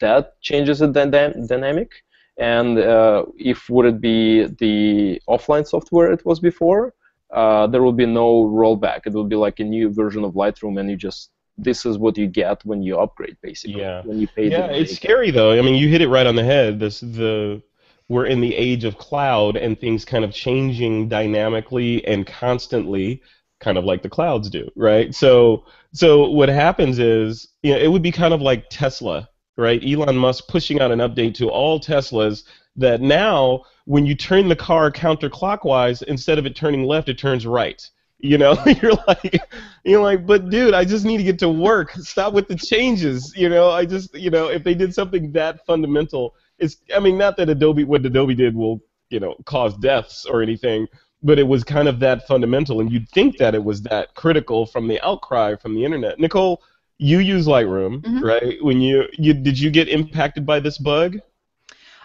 that changes the dy- dynamic. And uh, if would it be the offline software it was before, uh, there will be no rollback. It will be like a new version of Lightroom, and you just this is what you get when you upgrade, basically. Yeah. When you pay. Yeah, it's scary though. I mean, you hit it right on the head. This the we're in the age of cloud and things kind of changing dynamically and constantly kind of like the clouds do, right? So so what happens is, you know, it would be kind of like Tesla, right? Elon Musk pushing out an update to all Teslas that now when you turn the car counterclockwise, instead of it turning left, it turns right. You know, you're like, you're like, but dude, I just need to get to work. Stop with the changes. You know, I just, you know, if they did something that fundamental, it's, I mean, not that Adobe, what Adobe did will, you know, cause deaths or anything, but it was kind of that fundamental, and you'd think that it was that critical from the outcry from the internet. Nicole, you use Lightroom, mm-hmm. right? When you you did you get impacted by this bug?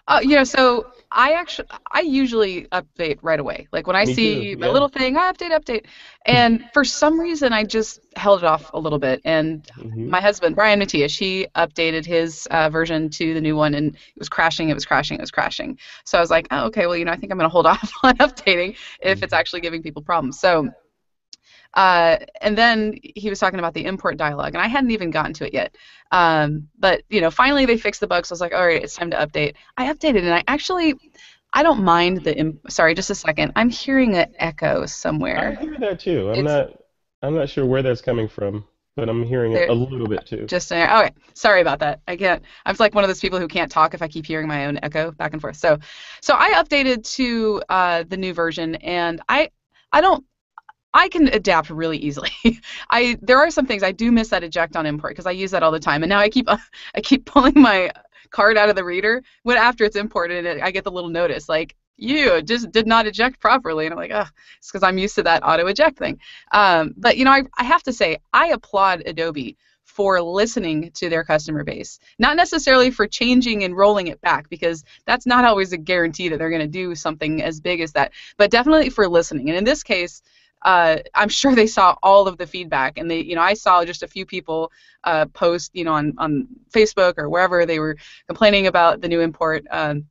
Uh, you know, so I actually, I usually update right away. Like when I Me see yeah. little thing, I update, update. And for some reason, I just held it off a little bit. And Mhm. my husband, Brian Matias, he updated his uh, version to the new one, and it was crashing, it was crashing, it was crashing. So I was like, oh, okay, well, you know, I think I'm going to hold off on updating if it's Mhm. actually giving people problems. So. Uh, and then he was talking about the import dialog, and I hadn't even gotten to it yet. Um, but you know, finally they fixed the bug, so I was like, all right, it's time to update. I updated, and I actually, I don't mind the. Im- Sorry, just a second. I'm hearing an echo somewhere. I hear that too. I'm It's- not. I'm not sure where that's coming from, but I'm hearing it a little bit too. Just a, okay, sorry about that. I can't. I'm like one of those people who can't talk if I keep hearing my own echo back and forth. So, so I updated to uh, the new version, and I, I don't. I can adapt really easily. I there are some things I do miss that eject on import because I use that all the time, and now I keep I keep pulling my card out of the reader when after it's imported, I get the little notice like you just did not eject properly, and I'm like, oh, it's because I'm used to that auto eject thing. Um, but you know, I I have to say I applaud Adobe for listening to their customer base, not necessarily for changing and rolling it back because that's not always a guarantee that they're going to do something as big as that, but definitely for listening. And in this case uh, I'm sure they saw all of the feedback, and they, you know, I saw just a few people uh, post, you know, on on Facebook or wherever they were complaining about the new import. Um,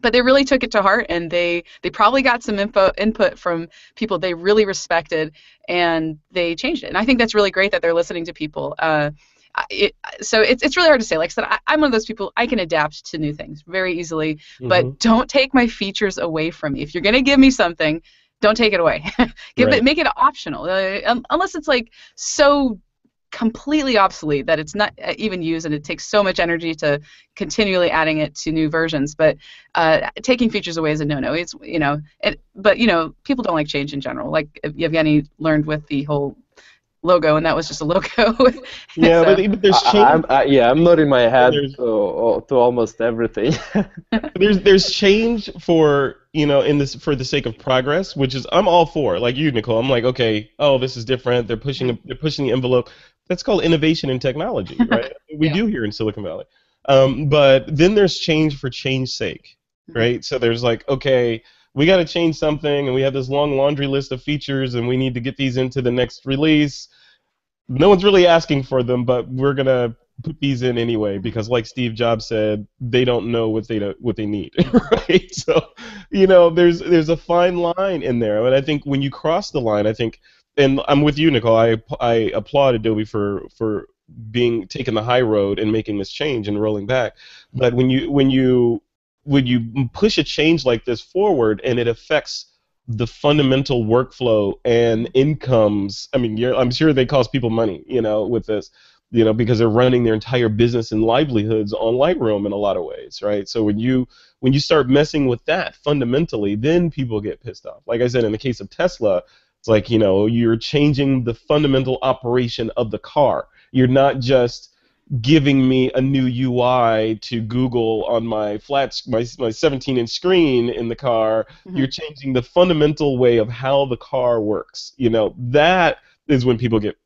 but they really took it to heart, and they they probably got some info input from people they really respected, and they changed it. And I think that's really great that they're listening to people. Uh, it, so it's it's really hard to say. Like I said, I, I'm one of those people I can adapt to new things very easily, but Mhm. don't take my features away from me. If you're gonna give me something, don't take it away. Give Right. it, make it optional, uh, un- unless it's like so completely obsolete that it's not uh, even used and it takes so much energy to continually adding it to new versions. But uh, taking features away is a no-no. It's you know, it, but you know, people don't like change in general. Like Yevgeny learned with the whole logo, and that was just a logo. yeah, So- but, but there's I, change. I'm, I, yeah, I'm nodding my head to, to almost everything. there's there's change for you know in this for the sake of progress, which is I'm all for. Like you, Nicole, I'm like, okay, oh, this is different. They're pushing they're pushing the envelope. That's called innovation in technology, right? we Yeah. do here in Silicon Valley. Um, but then there's change for change's sake, Mhm. right? So there's like, okay, we got to change something, and we have this long laundry list of features, and we need to get these into the next release. No one's really asking for them, but we're gonna put these in anyway because, like Steve Jobs said, they don't know what they don't, what they need, right? So, you know, there's there's a fine line in there, and I think when you cross the line, I think, and I'm with you, Nicole. I I applaud Adobe for for being taking the high road and making this change and rolling back. But when you when you when you push a change like this forward and it affects the fundamental workflow and incomes, I mean, I'm sure they cost people money, you know, with this, you know, because they're running their entire business and livelihoods on Lightroom in a lot of ways, right? So when you when you start messing with that fundamentally, then people get pissed off. Like I said, in the case of Tesla, it's like you know you're changing the fundamental operation of the car. You're not just giving me a new UI to Google on my flat my my 17 inch screen in the car. Mhm. You're changing the fundamental way of how the car works. You know that is when people get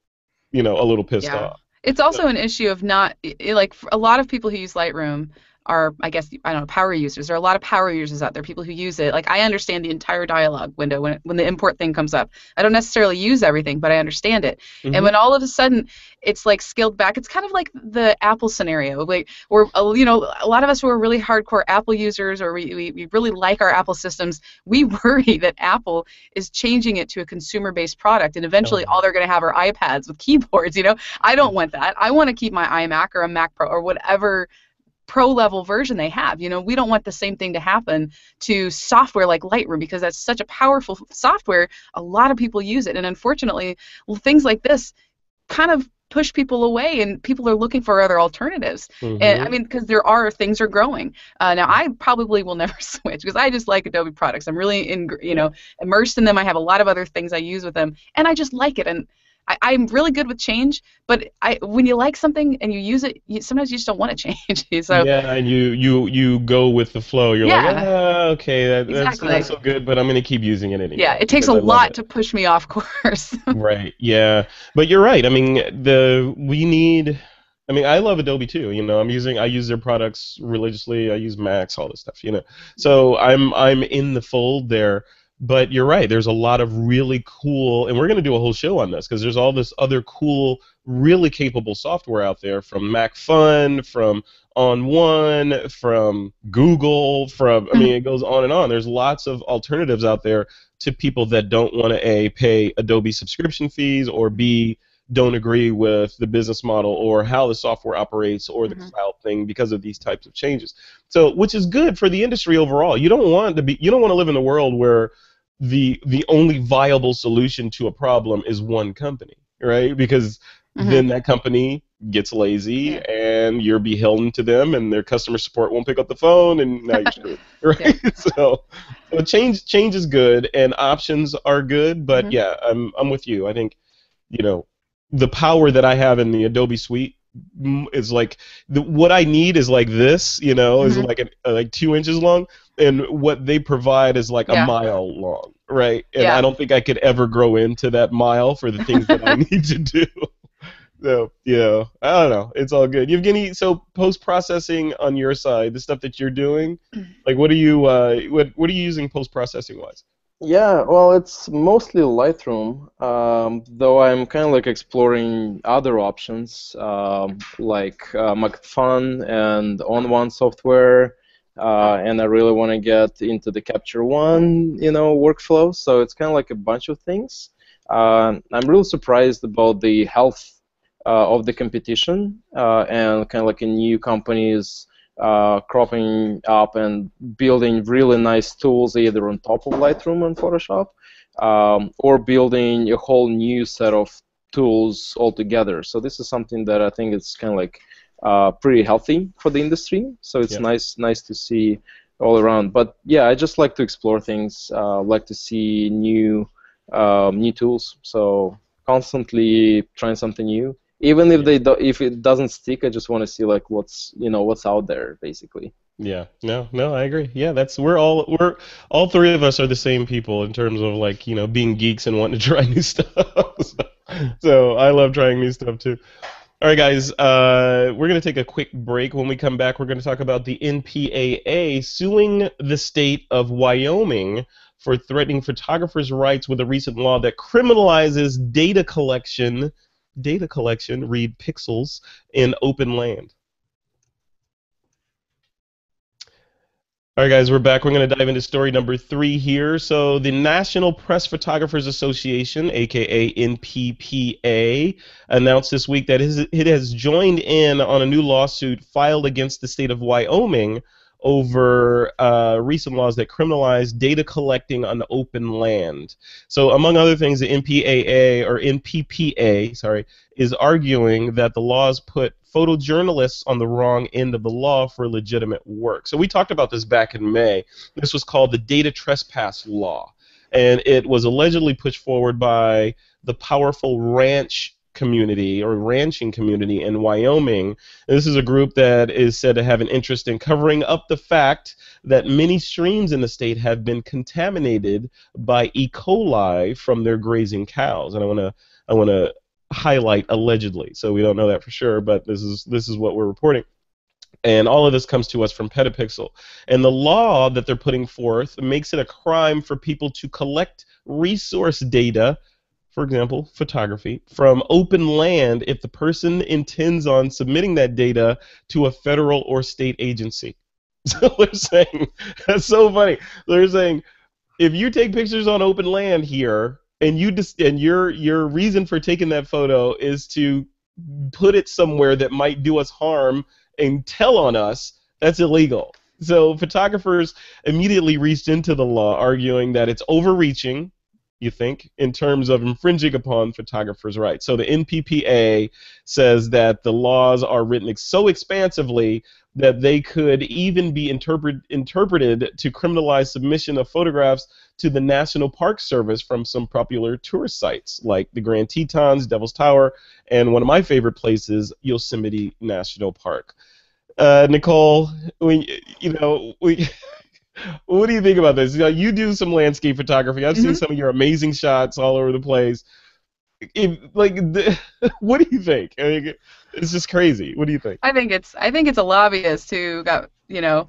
you know a little pissed Yeah. off. It's also an issue of not like a lot of people who use Lightroom are I guess I don't know power users. There are a lot of power users out there. People who use it. Like I understand the entire dialog window when when the import thing comes up. I don't necessarily use everything, but I understand it. Mhm. And when all of a sudden it's like scaled back, it's kind of like the Apple scenario. Like we're uh, you know a lot of us who are really hardcore Apple users or we, we, we really like our Apple systems, we worry that Apple is changing it to a consumer-based product, and eventually Oh. all they're going to have are iPads with keyboards. You know, I don't want that. I want to keep my iMac or a Mac Pro or whatever pro level version they have. You know, we don't want the same thing to happen to software like Lightroom because that's such a powerful software. A lot of people use it, and unfortunately, things like this kind of push people away, and people are looking for other alternatives. And I mean, because there are things are growing. Uh, now, I probably will never switch because I just like Adobe products. I'm really in, you know, immersed in them. I have a lot of other things I use with them, and I just like it. And I, I'm really good with change. But I, when you like something and you use it, you, sometimes you just don't want to change. so yeah, and you you you go with the flow. You're like, Yeah. ah, okay, that, that's not so good, but I'm gonna keep using it anyway. yeah, it takes a I lot to push me off course. right. Yeah, but you're right. I mean, the we need I mean, I love Adobe too. You know, I'm using I use their products religiously. I use Max, all this stuff. You know, so I'm I'm in the fold there. But you're right. There's a lot of really cool, and we're going to do a whole show on this because there's all this other cool, really capable software out there from Macphun, from On1, from Google, from I mean, it goes on and on. There's lots of alternatives out there to people that don't want to a pay Adobe subscription fees or b don't agree with the business model or how the software operates or the mm-hmm. cloud thing because of these types of changes. So, which is good for the industry overall. You don't want to be you don't want to live in a world where the the only viable solution to a problem is one company, right? Because mm-hmm. then that company gets lazy yeah. and you're beholden to them and their customer support won't pick up the phone and now you're screwed right so, so change change is good and options are good but mm-hmm. yeah i'm i'm with you i think you know the power that i have in the adobe suite is like the, what i need is like this you know mm-hmm. is like an, uh, like two inches long and what they provide is like yeah. a mile long, right? And yeah. I don't think I could ever grow into that mile for the things that I need to do. So yeah, I don't know. It's all good. Evgeny, so post processing on your side, the stuff that you're doing, like what are you uh, what what are you using post processing wise? Yeah, well, it's mostly Lightroom, um, though I'm kind of like exploring other options um, like uh, Macphun and On1 software uh, and I really want to get into the Capture One, you know, workflow. So it's kind of like a bunch of things. Uh, I'm really surprised about the health uh, of the competition uh, and kind of like a new companies uh, cropping up and building really nice tools either on top of Lightroom and Photoshop um, or building a whole new set of tools altogether. So this is something that I think is kind of like uh, pretty healthy for the industry. So it's yeah. nice nice to see all around. But yeah, I just like to explore things. Uh, like to see new um, new tools. So constantly trying something new. Even if they do, if it doesn't stick, I just want to see like what's you know what's out there basically. Yeah, no, no, I agree. Yeah, that's we're all we're all three of us are the same people in terms of like you know being geeks and wanting to try new stuff. so, so I love trying new stuff too. All right, guys, uh, we're going to take a quick break. When we come back, we're going to talk about the NPAA suing the state of Wyoming for threatening photographers' rights with a recent law that criminalizes data collection, data collection, read pixels, in open land. All right, guys, we're back. We're going to dive into story number three here. So, the National Press Photographers Association, aka NPPA, announced this week that it has joined in on a new lawsuit filed against the state of Wyoming over uh, recent laws that criminalize data collecting on the open land. So, among other things, the NPAA or NPPA, sorry, is arguing that the laws put photojournalists on the wrong end of the law for legitimate work. So we talked about this back in May. This was called the Data Trespass Law, and it was allegedly pushed forward by the powerful ranch community or ranching community in Wyoming. This is a group that is said to have an interest in covering up the fact that many streams in the state have been contaminated by E. coli from their grazing cows. And I want to I want to highlight allegedly. So we don't know that for sure, but this is this is what we're reporting. And all of this comes to us from Petapixel. And the law that they're putting forth makes it a crime for people to collect resource data, for example, photography, from open land if the person intends on submitting that data to a federal or state agency. So they're saying, that's so funny. They're saying, if you take pictures on open land here, and you just and your your reason for taking that photo is to put it somewhere that might do us harm and tell on us, that's illegal. So photographers immediately reached into the law, arguing that it's overreaching, you think, in terms of infringing upon photographers' rights. So the NPPA says that the laws are written so expansively that they could even be interpret, interpreted to criminalize submission of photographs to the National Park Service from some popular tourist sites like the Grand Tetons, Devil's Tower, and one of my favorite places, Yosemite National Park. Uh, Nicole, when you know, we, what do you think about this? You, do some landscape photography. I've mm-hmm. seen some of your amazing shots all over the place. if, like, the, what do you think? I mean, it's just crazy. What do you think? I think it's I think it's a lobbyist who got you know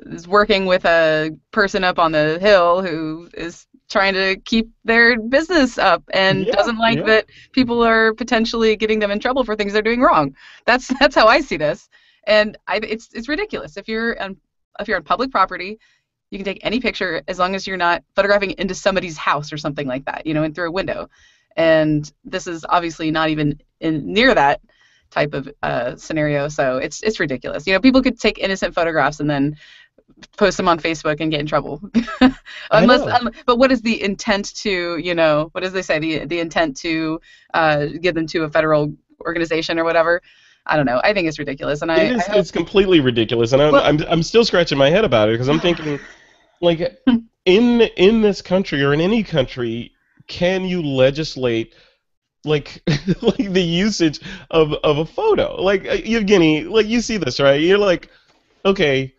is working with a person up on the hill who is trying to keep their business up and Yeah, doesn't like yeah. that people are potentially getting them in trouble for things they're doing wrong. That's that's how I see this, and I, it's it's ridiculous. If you're on if you're on public property, you can take any picture as long as you're not photographing into somebody's house or something like that, you know, and through a window. And this is obviously not even in near that type of uh, scenario, so it's it's ridiculous. You know, people could take innocent photographs and then post them on Facebook and get in trouble. Unless, um, but what is the intent to, you know, what does they say? The the intent to uh, give them to a federal organization or whatever. I don't know. I think it's ridiculous, and I, It is, I hope- it's completely ridiculous, and I'm, Well- I'm I'm still scratching my head about it because I'm thinking, like, in in this country or in any country, can you legislate? Like, like the usage of, of a photo. Like uh, Evgeny, like you see this, right? You're like, okay,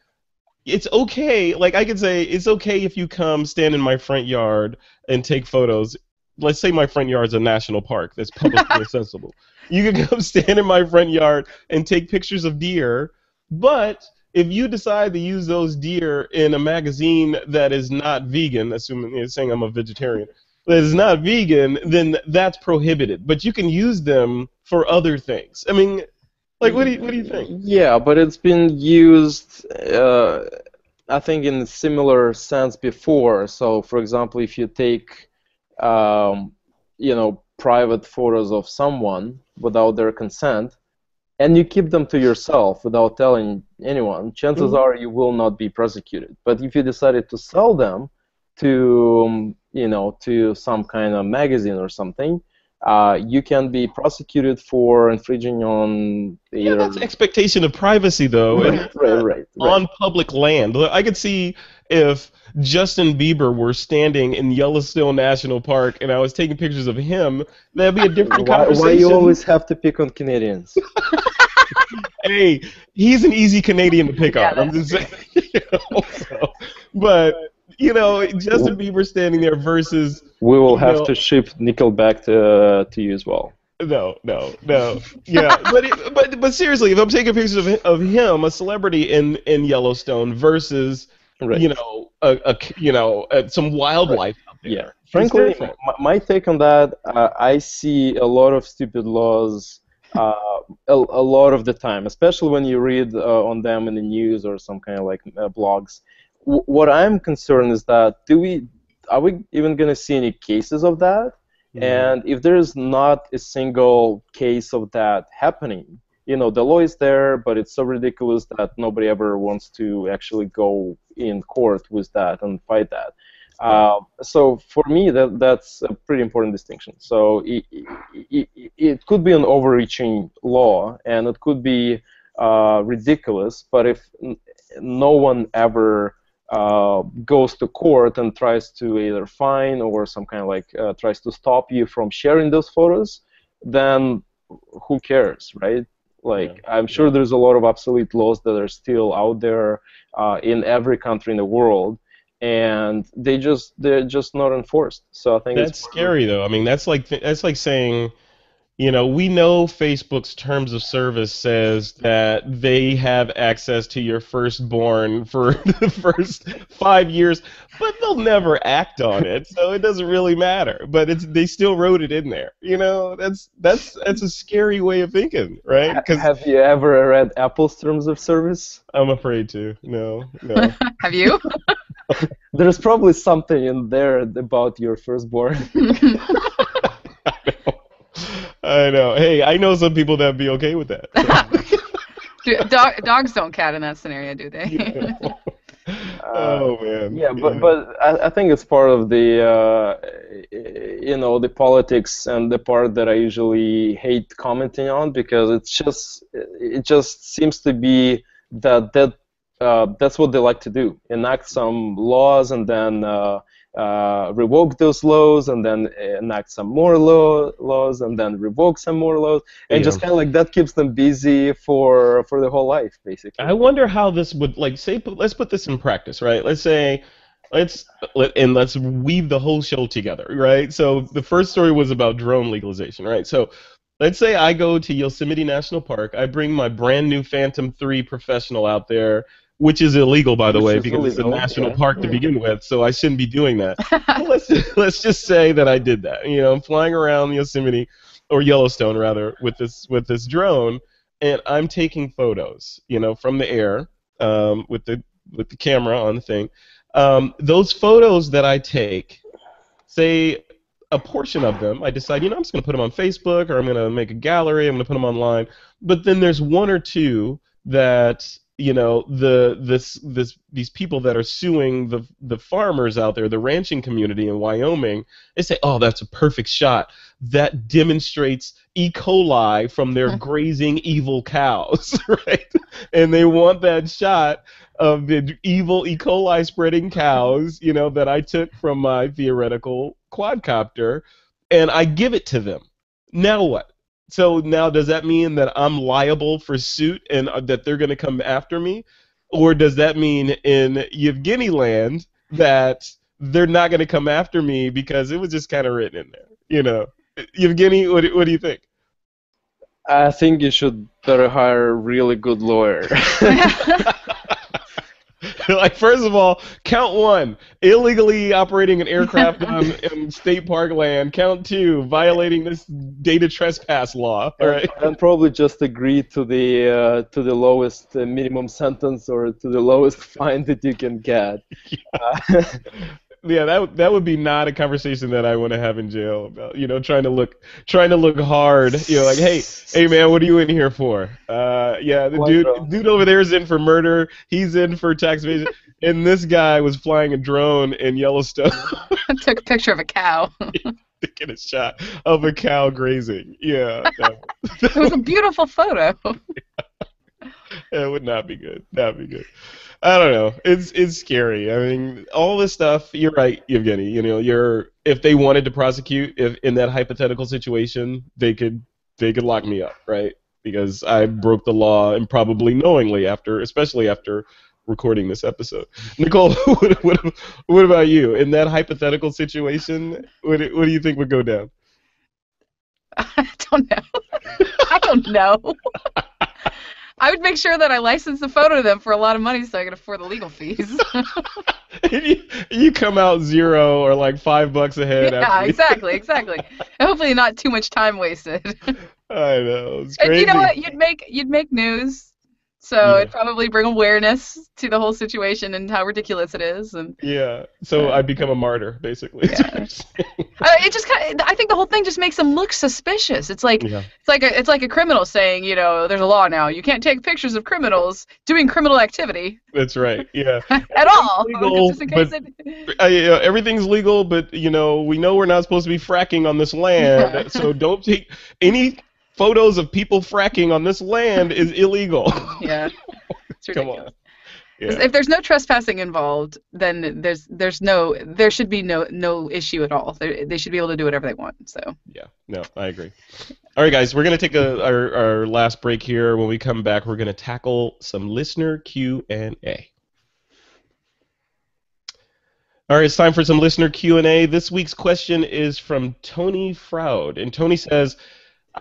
it's okay. Like I could say it's okay if you come stand in my front yard and take photos. Let's say my front yard's a national park that's publicly accessible. You can come stand in my front yard and take pictures of deer, but if you decide to use those deer in a magazine that is not vegan, assuming you're saying I'm a vegetarian, that is not vegan, then that's prohibited. But you can use them for other things. I mean, like, what do you what do you think? Yeah, but it's been used, uh, I think, in a similar sense before. So, for example, if you take, um, you know, private photos of someone without their consent, and you keep them to yourself without telling anyone, chances Mhm. are you will not be prosecuted. But if you decided to sell them to, um, you know, to some kind of magazine or something, uh, you can be prosecuted for infringing on Yeah, either that's expectation of privacy, though. Right, right, right, right. On public land. I could see if Justin Bieber were standing in Yellowstone National Park and I was taking pictures of him, that'd be a different Why, conversation. why you always have to pick on Canadians? hey, he's an easy Canadian to pick Yeah, on. I'm just saying. you know, so- but you know, Justin Bieber standing there versus We will have know- to ship Nickelback to uh, to you as well. no, no, no. Yeah, but it, but but seriously, if I'm taking pictures of of him, a celebrity in in Yellowstone versus Right. you know a, a you know uh, some wildlife out there. Yeah. Frankly, my, my take on that, uh, I see a lot of stupid laws uh, a, a lot of the time, especially when you read uh, on them in the news or some kind of like uh, blogs. W- what I'm concerned is that do we are we even going to see any cases of that? And if there's not a single case of that happening, you know, the law is there, but it's so ridiculous that nobody ever wants to actually go in court with that and fight that. Uh, so for me, that that's a pretty important distinction. So it, it, it, could be an overreaching law, and it could be uh, ridiculous. But if no one ever uh, goes to court and tries to either fine or some kind of like uh, tries to stop you from sharing those photos, then who cares, right? Like I'm sure there's a lot of obsolete laws that are still out there uh, in every country in the world, and they just they're just not enforced. So I think That's scary, though. I mean, that's like that's like saying, you know, we know Facebook's terms of service says that they have access to your firstborn for the first five years, but they'll never act on it, so it doesn't really matter. But it's they still wrote it in there. You know, that's that's that's a scary way of thinking, right? Because Have you ever read Apple's terms of service? I'm afraid to. No, no. Have you? There's probably something in there about your firstborn. I know. Hey, I know some people that'd be okay with that. so. Do, dog, dogs don't cat in that scenario, do they? You know. oh man. Yeah, but but I, I think it's part of the uh, you know the politics and the part that I usually hate commenting on because it's just it just seems to be that that uh, that's what they like to do enact some laws and then uh, revoke those laws and then enact some more law, laws and then revoke some more laws and Yeah. just kind of like that keeps them busy for for the whole life basically. I wonder how this would like say. Let's put this in practice, right? Let's say let's let, and let's weave the whole show together, right? So the first story was about drone legalization, right? So let's say I go to Yosemite National Park, I bring my brand new Phantom 3 professional out there, which is illegal by the Which way because illegal, it's a national yeah. park to begin with, so I shouldn't be doing that. Let's let's just say that I did that. You know, I'm flying around Yosemite or Yellowstone rather with this with this drone and I'm taking photos, you know, from the air um, with the with the camera on the thing. Um, those photos that I take, say a portion of them, I decide, you know, I'm just going to put them on Facebook or I'm going to make a gallery. I'm going to put them online. But then there's one or two that you know the this this these people that are suing the the farmers out there, the ranching community in Wyoming, they say, oh, that's a perfect shot. That demonstrates E. coli from their mm-hmm. grazing evil cows, right? And they want that shot of the evil E. coli spreading cows, you know, that I took from my theoretical quadcopter, and I give it to them. Now what? So now does that mean that I'm liable for suit and uh, that they're going to come after me, or does that mean in Yevgeny land that they're not going to come after me because it was just kind of written in there, you know? Yevgeny, what what do you think? I think you should better hire a really good lawyer. like first of all, count one, illegally operating an aircraft on in state park land. Count two, violating this data trespass law. All right. and probably just agree to the uh, to the lowest uh, minimum sentence or to the lowest fine that you can get. Uh, Yeah, that would- that would be not a conversation that I want to have in jail about. You know, trying to look trying to look hard. You know, like, hey, hey man, what are you in here for? Uh, yeah, the dude dude over there is in for murder. He's in for tax evasion, and this guy was flying a drone in Yellowstone. Took a picture of a cow. to get a shot of a cow grazing. Yeah, no. It was a beautiful photo. it would not be good. Not be good. I don't know. It's it's scary. I mean, all this stuff. You're right, Evgeny. You know, you're if they wanted to prosecute, if in that hypothetical situation, they could they could lock me up, right? Because I broke the law and probably knowingly after, especially after recording this episode. Nicole, what, what, what about you? In that hypothetical situation, what, what do you think would go down? I don't know. I don't know. I would make sure that I license the photo to them for a lot of money so I can afford the legal fees. you, you come out zero or like five bucks ahead. yeah, exactly, exactly. And hopefully not too much time wasted. I know. It's and you know what? You'd make you'd make news. So Yeah. it'd probably bring awareness to the whole situation and how ridiculous it is. And Yeah. So I become a martyr, basically. Yeah. uh, it just kind of, I think the whole thing just makes them look suspicious. It's like yeah. it's like a, it's like a criminal saying, you know, there's a law now. You can't take pictures of criminals doing criminal activity That's right. Yeah. at all. legal, just in case but- it, I, uh, everything's legal, but you know we know we're not supposed to be fracking on this land, so don't take any photos of people fracking on this land is illegal. yeah. It's Come on. Yeah. If there's no trespassing involved, then there's there's no there should be no no issue at all. They they should be able to do whatever they want. So Yeah, no, I agree. All right, guys, we're gonna take a, our our last break here. When we come back, we're gonna tackle some listener Q and A. All right, it's time for some listener Q and A. This week's question is from Tony Froud, and Tony says,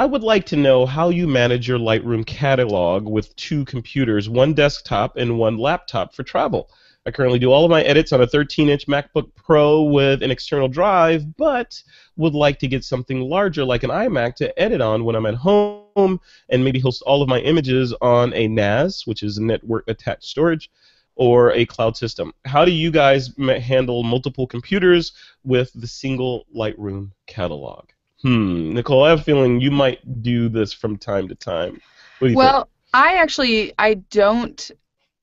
"I would like to know how you manage your Lightroom catalog with two computers, one desktop and one laptop for travel." I currently do all of my edits on a 13-inch MacBook Pro with an external drive, but would like to get something larger like an iMac to edit on when I'm at home and maybe host all of my images on a NAS, which is network attached storage, or a cloud system. How do you guys handle multiple computers with the single Lightroom catalog? Hmm, Nicole, I have a feeling you might do this from time to time. What do you well, I actually I don't.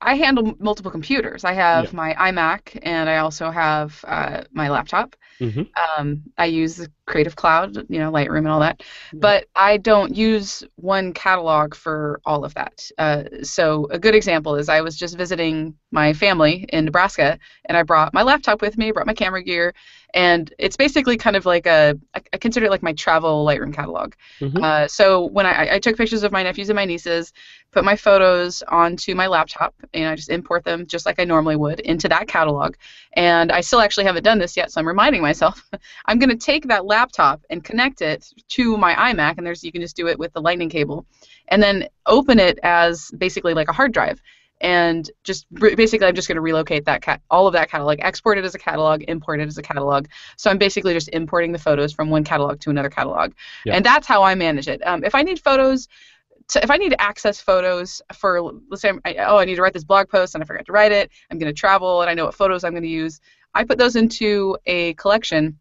I handle multiple computers. I have Yeah. my iMac and I also have uh, my laptop. think? Um, I use the Creative Cloud, you know, Lightroom and all that. But I don't use one catalog for all of that. Uh, so a good example is I was just visiting my family in Nebraska, and I brought my laptop with me, brought my camera gear, and it's basically kind of like a I consider it like my travel Lightroom catalog. Mm-hmm. Uh, so when I, I took pictures of my nephews and my nieces, put my photos onto my laptop, and I just import them just like I normally would into that catalog. And I still actually haven't done this yet, so I'm reminding myself I'm going to take that laptop and connect it to my iMac, and there's you can just do it with the Lightning cable, and then open it as basically like a hard drive and just basically I'm just going to relocate that cat all of that catalog, export it as a catalog, import it as a catalog. So I'm basically just importing the photos from one catalog to another catalog, yeah. and that's how I manage it. Um, if I need photos. To, if I need to access photos for, let's say, I, oh, I need to write this blog post and I forgot to write it, I'm going to travel and I know what photos I'm going to use. I put those into a collection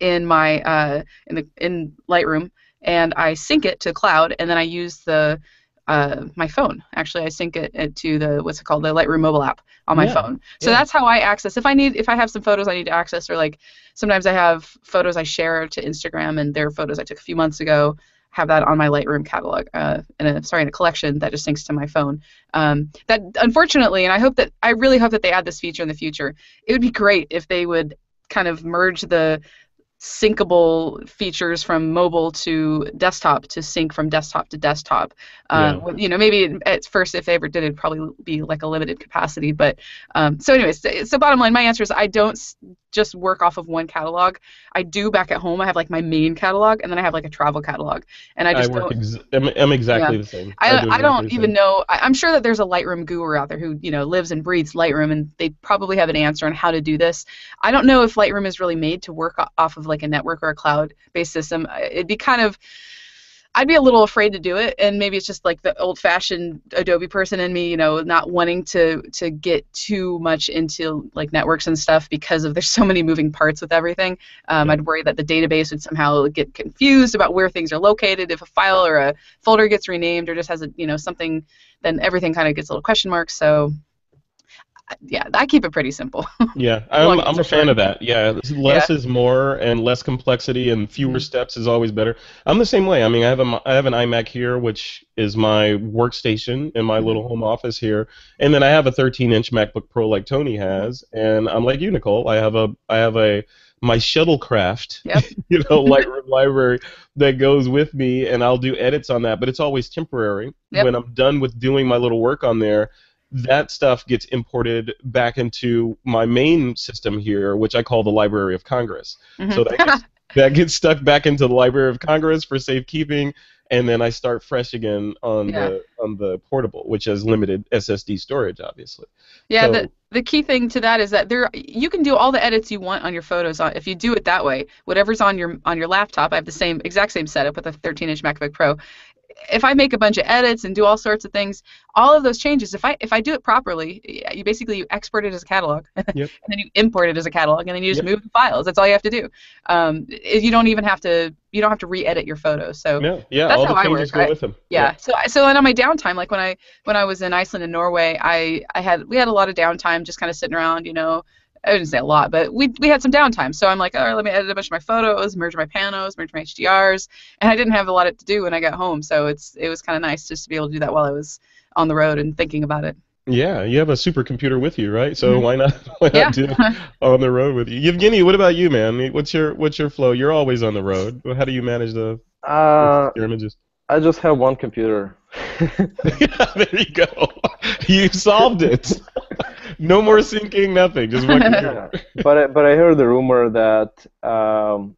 in my uh, in the in Lightroom, and I sync it to cloud, and then I use the uh, my phone. Actually, I sync it, it, to the what's it called, the Lightroom mobile app on my yeah. phone. So yeah. that's how I access. If I need, if I have some photos I need to access, or like sometimes I have photos I share to Instagram, and they're photos I took a few months ago. Have that on my Lightroom catalog, uh, in a sorry, in a collection that just syncs to my phone. Um, that unfortunately, and I hope that I really hope that they add this feature in the future. It would be great if they would kind of merge the syncable features from mobile to desktop to sync from desktop to desktop. Uh, yeah. You know, maybe at first, if they ever did, it'd probably be like a limited capacity. But um, so, anyways, so bottom line, my answer is I don't just work off of one catalog. I do back at home. I have like my main catalog, and then I have like a travel catalog. And I just I work ex- I'm, I'm, exactly yeah. the same. I, I, do exactly I don't even know. I, am sure that there's a Lightroom guru out there who you know lives and breathes Lightroom, and they probably have an answer on how to do this. I don't know if Lightroom is really made to work off of like a network or a cloud-based system. It'd be kind of I'd be a little afraid to do it, and maybe it's just like the old-fashioned Adobe person in me, you know, not wanting to to get too much into like networks and stuff because of there's so many moving parts with everything. Um, I'd worry that the database would somehow get confused about where things are located if a file or a folder gets renamed or just has a you know something, then everything kind of gets a little question mark. So yeah, I keep it pretty simple. yeah, I'm, I'm a fan of that. Yeah, less yeah. is more, and less complexity and fewer mm-hmm. steps is always better. I'm the same way. I mean, I have a I have an iMac here, which is my workstation in my mm-hmm. little home office here, and then I have a 13-inch MacBook Pro like Tony has, and I'm like you, Nicole. I have a I have a my shuttlecraft, yep. you know, Lightroom library that goes with me, and I'll do edits on that. But it's always temporary. Yep. When I'm done with doing my little work on there, that stuff gets imported back into my main system here, which I call the Library of Congress. Mm-hmm. So that gets, that gets stuck back into the Library of Congress for safekeeping, and then I start fresh again on yeah. the on the portable, which has limited SSD storage, obviously. Yeah, so, the the key thing to that is that there you can do all the edits you want on your photos on, if you do it that way. Whatever's on your on your laptop, I have the same exact same setup with a 13-inch MacBook Pro if I make a bunch of edits and do all sorts of things, all of those changes, if I if I do it properly, you basically you export it as a catalog, yep. and then you import it as a catalog, and then you just yep. move the files. That's all you have to do. Um, you don't even have to you don't have to re-edit your photos. So yeah, yeah, that's all how the changes I work. go with them. Yeah. yeah. So so then on my downtime, like when I when I was in Iceland and Norway, I I had we had a lot of downtime, just kind of sitting around, you know I wouldn't say a lot, but we we had some downtime. So I'm like, all right, let me edit a bunch of my photos, merge my panos, merge my HDRs, and I didn't have a lot to do when I got home. So it's it was kind of nice just to be able to do that while I was on the road and thinking about it. Yeah, you have a supercomputer with you, right? So mm-hmm. why not why yeah. not do it on the road with you? Yevgeny, what about you, man? What's your what's your flow? You're always on the road. How do you manage the uh, your images? I just have one computer. yeah, there you go. You solved it. No more syncing, nothing. Just one computer. but I, but I heard the rumor that um,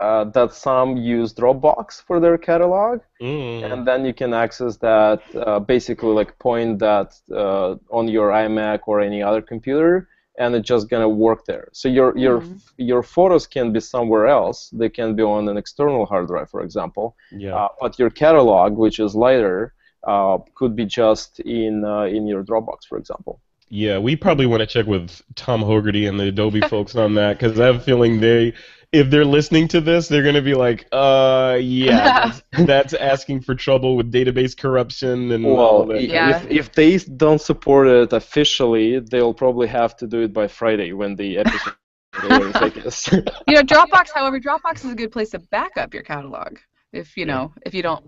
uh, that some use Dropbox for their catalog, mm. and then you can access that uh, basically like point that uh, on your iMac or any other computer, and it's just gonna work there. So your your mm. your photos can be somewhere else. They can be on an external hard drive, for example. Yeah. Uh, but your catalog, which is lighter, uh, could be just in uh, in your Dropbox, for example. Yeah, we probably want to check with Tom Hogarty and the Adobe folks on that because I have a feeling they, if they're listening to this, they're gonna be like, uh, yeah, that's, that's asking for trouble with database corruption and well, all that. Yeah. If, if they don't support it officially, they'll probably have to do it by Friday when the episode layers, I guess. you know, Dropbox. However, Dropbox is a good place to back up your catalog. If you know, if you don't,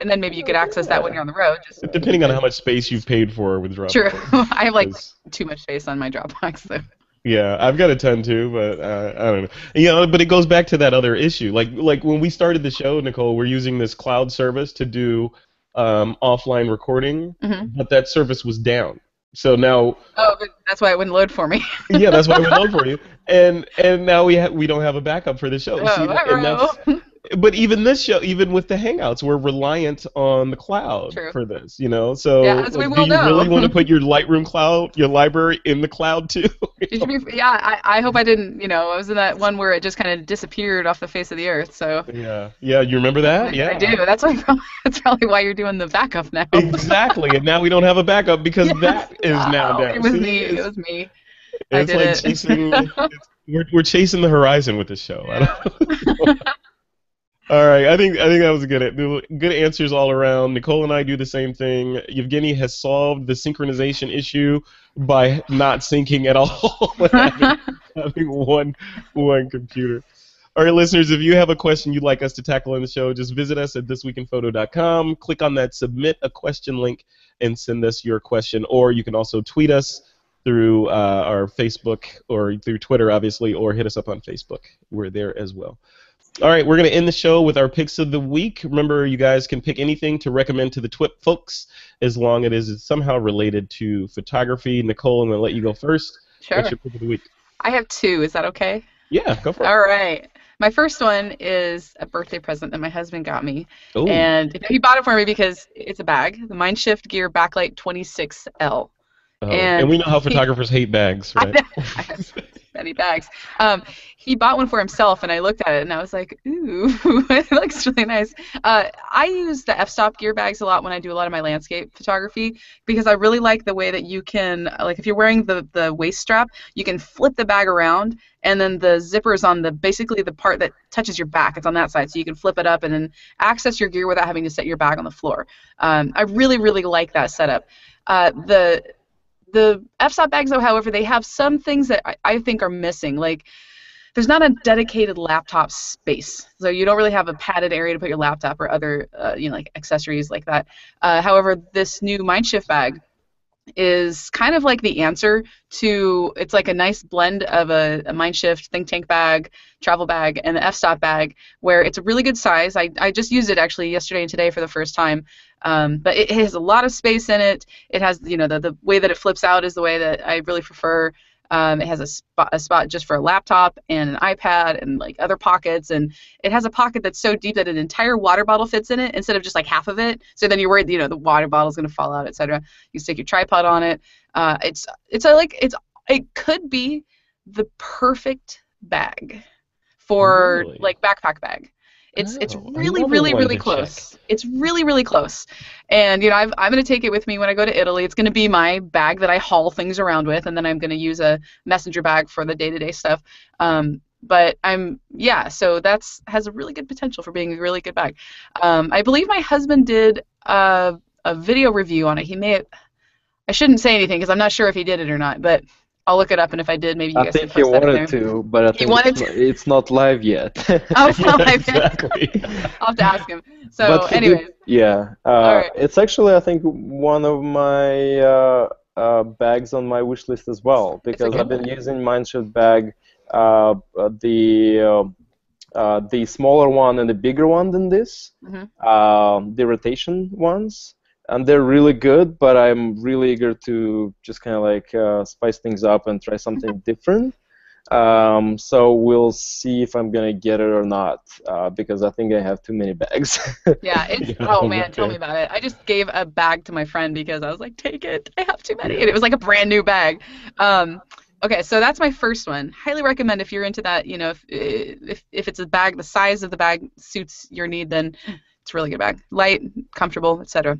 and then maybe you could access that when you're on the road. Just Depending on how much space you've paid for with Dropbox. True. I have like 'Cause- too much space on my Dropbox though. Yeah, I've got a ton too, but uh, I don't know. You know, but it goes back to that other issue. Like, like when we started the show, Nicole, we're using this cloud service to do um, offline recording, Mhm. but that service was down. So now, Oh, but that's why it wouldn't load for me. yeah, that's why it wouldn't load for you, and and now we ha- we don't have a backup for the show. Oh, See, and that's. But even this show, even with the Hangouts, we're reliant on the cloud True. for this. You know, so Yeah, as we like, will do you really want to put your Lightroom cloud, your library in the cloud too? You should be, yeah, I, I hope I didn't. You know, I was in that one where it just kind of disappeared off the face of the earth. So yeah, yeah, you remember that? Yeah, I do. That's why. That's probably why you're doing the backup now. exactly, and now we don't have a backup because that is now down. It was See, me. It was me. It's like it. chasing. it's, we're, we're chasing the horizon with this show. I don't all right, I think I think that was a good good answers all around. Nicole and I do the same thing. Yevgeny has solved the synchronization issue by not syncing at all, having, having one one computer. All right, listeners, if you have a question you'd like us to tackle on the show, just visit us at thisweekinphoto.com. Click on that submit a question link and send us your question. Or you can also tweet us through uh, our Facebook or through Twitter, obviously, or hit us up on Facebook. We're there as well. All right, we're going to end the show with our picks of the week. Remember, you guys can pick anything to recommend to the TWIP folks as long as it's somehow related to photography. Nicole, I'm going to let you go first. Sure. What's your pick of the week? I have two. Is that okay? Yeah, go for it. All right. My first one is a birthday present that my husband got me, Oh, and he bought it for me because it's a bag, the Mindshift Gear Backlight 26L. oh. and and we know how he- photographers hate bags, right? I many bags. Um, he bought one for himself, and I looked at it and I was like, "Ooh, it looks really nice." Uh, I use the f-stop gear bags a lot when I do a lot of my landscape photography because I really like the way that you can, like, if you're wearing the the waist strap, you can flip the bag around, and then the zipper is on the basically the part that touches your back. It's on that side, so you can flip it up and then access your gear without having to set your bag on the floor. Um, I really, really like that setup. Uh, the the f-stop bags though however they have some things that I, I think are missing like there's not a dedicated laptop space so you don't really have a padded area to put your laptop or other uh, you know like accessories like that. Uh, however this new mindshift bag is kind of like the answer to it's like a nice blend of a, a mindshift think tank bag travel bag and the f-stop bag where it's a really good size. I, I just used it actually yesterday and today for the first time. Um, but it has a lot of space in it. It has you know the, the way that it flips out is the way that i really prefer um, it has a spot, a spot just for a laptop and an ipad and like other pockets and it has a pocket that's so deep that an entire water bottle fits in it instead of just like half of it. So then you're worried you know the water bottle's going to fall out etc you stick your tripod on it. Uh, it's it's a, like it's it could be the perfect bag for Really? like backpack bag it's it's Oh, really really really to close. It's really really close. And you know I've, i'm going to take it with me when i go to italy. It's going to be my bag that i haul things around with and then i'm going to use a messenger bag for the day-to-day stuff. Um, but i'm yeah so that's has a really good potential for being a really good bag. Um, i believe my husband did a, a video review on it. He may have, i shouldn't say anything because i'm not sure if he did it or not but i'll look it up and if i did maybe you I guys think can he post in wanted to, but I He think wanted it's, not, it's not live yet. Oh, it's not live yet. exactly. i'll have to ask him so But he did- yeah, uh, it's actually I think one of my uh, uh, bags on my wish list as well because I've been using Mindshift bag, uh, uh, the uh, uh, the smaller one and the bigger one than this, Mhm. um, the rotation ones, and they're really good. But I'm really eager to just kind of like uh, spice things up and try something different. Um, so we'll see if I'm gonna get it or not uh, because I think I have too many bags. Yeah, it's Yeah, oh man, tell me about it. I just gave a bag to my friend because I was like, take it. I have too many. And it was like a brand new bag. Um okay, so that's my first one. Highly recommend if you're into that, you know, if if if it's a bag the size of the bag suits your need then it's a really good bag. Light, comfortable, etc.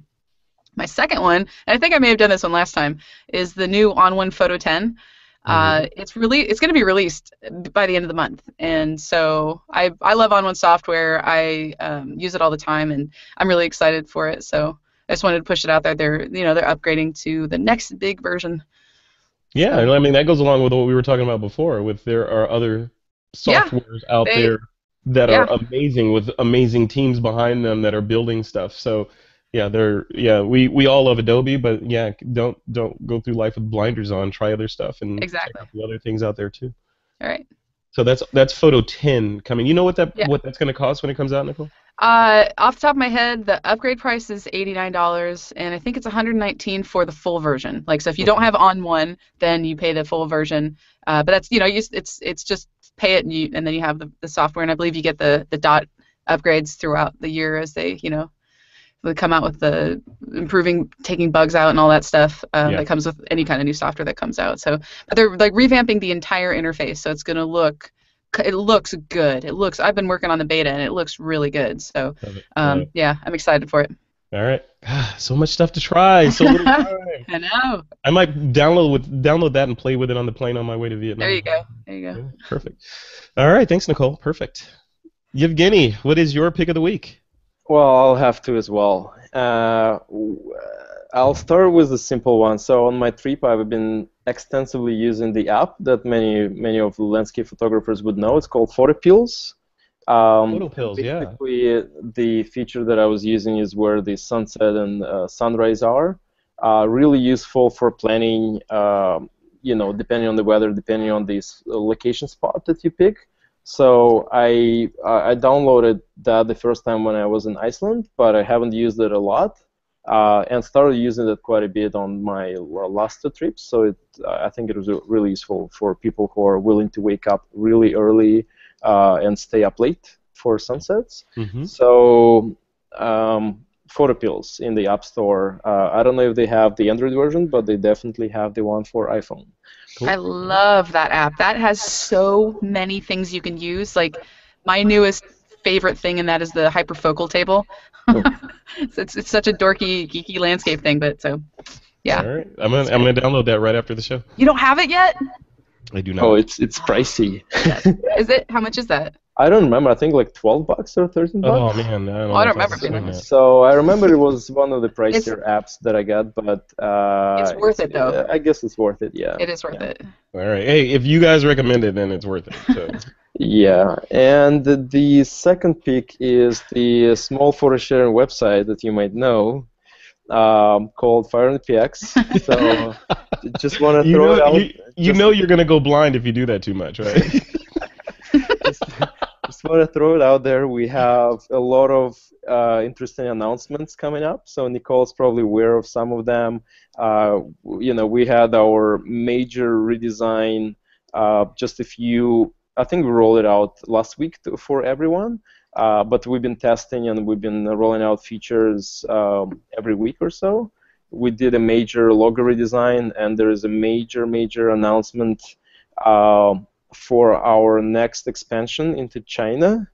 My second one, and I think I may have done this one last time, is the new ON1 Photo 10. Uh, it's really it's going to be released by the end of the month, and so I I love On One software. I um, use it all the time, and I'm really excited for it. So I just wanted to push it out there. They're you know they're upgrading to the next big version. Yeah, and I mean that goes along with what we were talking about before. With there are other Yeah, softwares out they- there that yeah. are amazing with amazing teams behind them that are building stuff. So yeah, they're yeah we, we all love Adobe, but yeah, don't don't go through life with blinders on. Try other stuff and Exactly. check the other things out there too. All right. So that's that's Photo 10 coming. You know what that Yeah. what that's going to cost when it comes out, Nicole? Uh, off the top of my head, the upgrade price is eighty-nine dollars, and I think it's one hundred nineteen for the full version. Like, so if you don't have ON1, then you pay the full version. Uh, but that's you know, you, it's it's just pay it and you and then you have the, the software, and I believe you get the the dot upgrades throughout the year as they you know they come out with the improving taking bugs out and all that stuff uh, Yeah. that comes with any kind of new software that comes out. So, but they're like revamping the entire interface, so it's going to look it looks good. It looks. I've been working on the beta and it looks really good. So, um, yeah, I'm excited for it. All right. Ah, so much stuff to try. So little time. I know. I might download with download that and play with it on the plane on my way to Vietnam. There you go. There you go. Yeah, perfect. All right, thanks, Nicole. Perfect. Yevgeny, what is your pick of the week? Well, I'll have to as well. Uh, I'll start with a simple one. So on my trip, I've been extensively using the app that many many of the landscape photographers would know. It's called Photopills. Um, Photo pills, yeah. basically, the feature that I was using is where the sunset and uh, sunrise are. Uh, really useful for planning. Um, you know, depending on the weather, depending on the s- location spot that you pick. So I I I downloaded that the first time when I was in Iceland, but I haven't used it a lot, uh, and started using it quite a bit on my last two trips. So it I think it was really useful for people who are willing to wake up really early uh, and stay up late for sunsets. Mm-hmm. So um, Photopills in the App Store. Uh, I don't know if they have the Android version, but they definitely have the one for iPhone. Cool. I love that app. That has so many things you can use. Like my newest favorite thing in that is the hyperfocal table. it's, it's it's such a dorky, geeky landscape thing, but so yeah. All right. I'm gonna I'm gonna download that right after the show. You don't have it yet? I do not. Oh, it's it's pricey. Is it? How much is that? I don't remember. I think like 12 bucks or 13 bucks. Oh man, I don't, Oh, I don't remember I've seen being that. So I remember it was one of the pricier apps that I got, but uh, It's worth it, though. uh, I guess it's worth it. Yeah. It is worth yeah. it. All right. Hey, if you guys recommend it, then it's worth it. So. Yeah, and the, the second pick is the small photo sharing website that you might know, um, called 500px. So just want to you throw know, it out. you, you just- know you're gonna go blind if you do that too much, right? just want to throw it out there. We have a lot of uh, interesting announcements coming up. So Nicole's probably aware of some of them. Uh, you know, we had our major redesign uh, just a few. I think we rolled it out last week to, for everyone. Uh, but we've been testing and we've been rolling out features um, every week or so. We did a major logo redesign, and there is a major, major announcement uh, for our next expansion into China.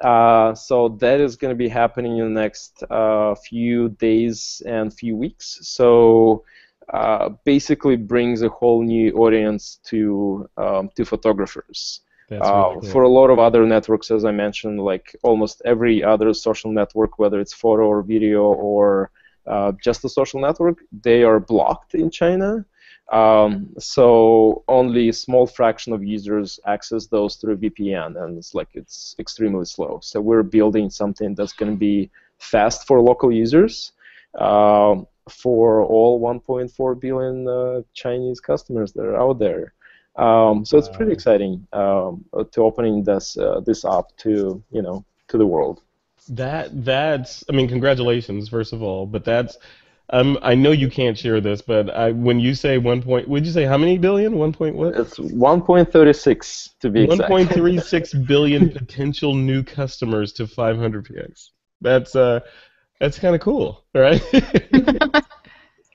Uh, so that is going to be happening in the next uh, few days and few weeks. So uh, basically brings a whole new audience to um, to photographers. Uh, really cool. For a lot of other networks, as I mentioned, like almost every other social network, whether it's photo or video or uh, just a social network, they are blocked in China. Um, so only a small fraction of users access those through VPN, and it's like it's extremely slow. So we're building something that's going to be fast for local users um, for all 1.4 billion uh, Chinese customers that are out there. Um, so it's pretty exciting um, uh, to opening this uh, this up to you know to the world. That that's I mean congratulations first of all, but that's um I know you can't share this, but I when you say one point, would you say how many billion? One point what? It's 1.36 to be One exact. point three six billion potential new customers to 500 px. That's uh that's kind of cool, right?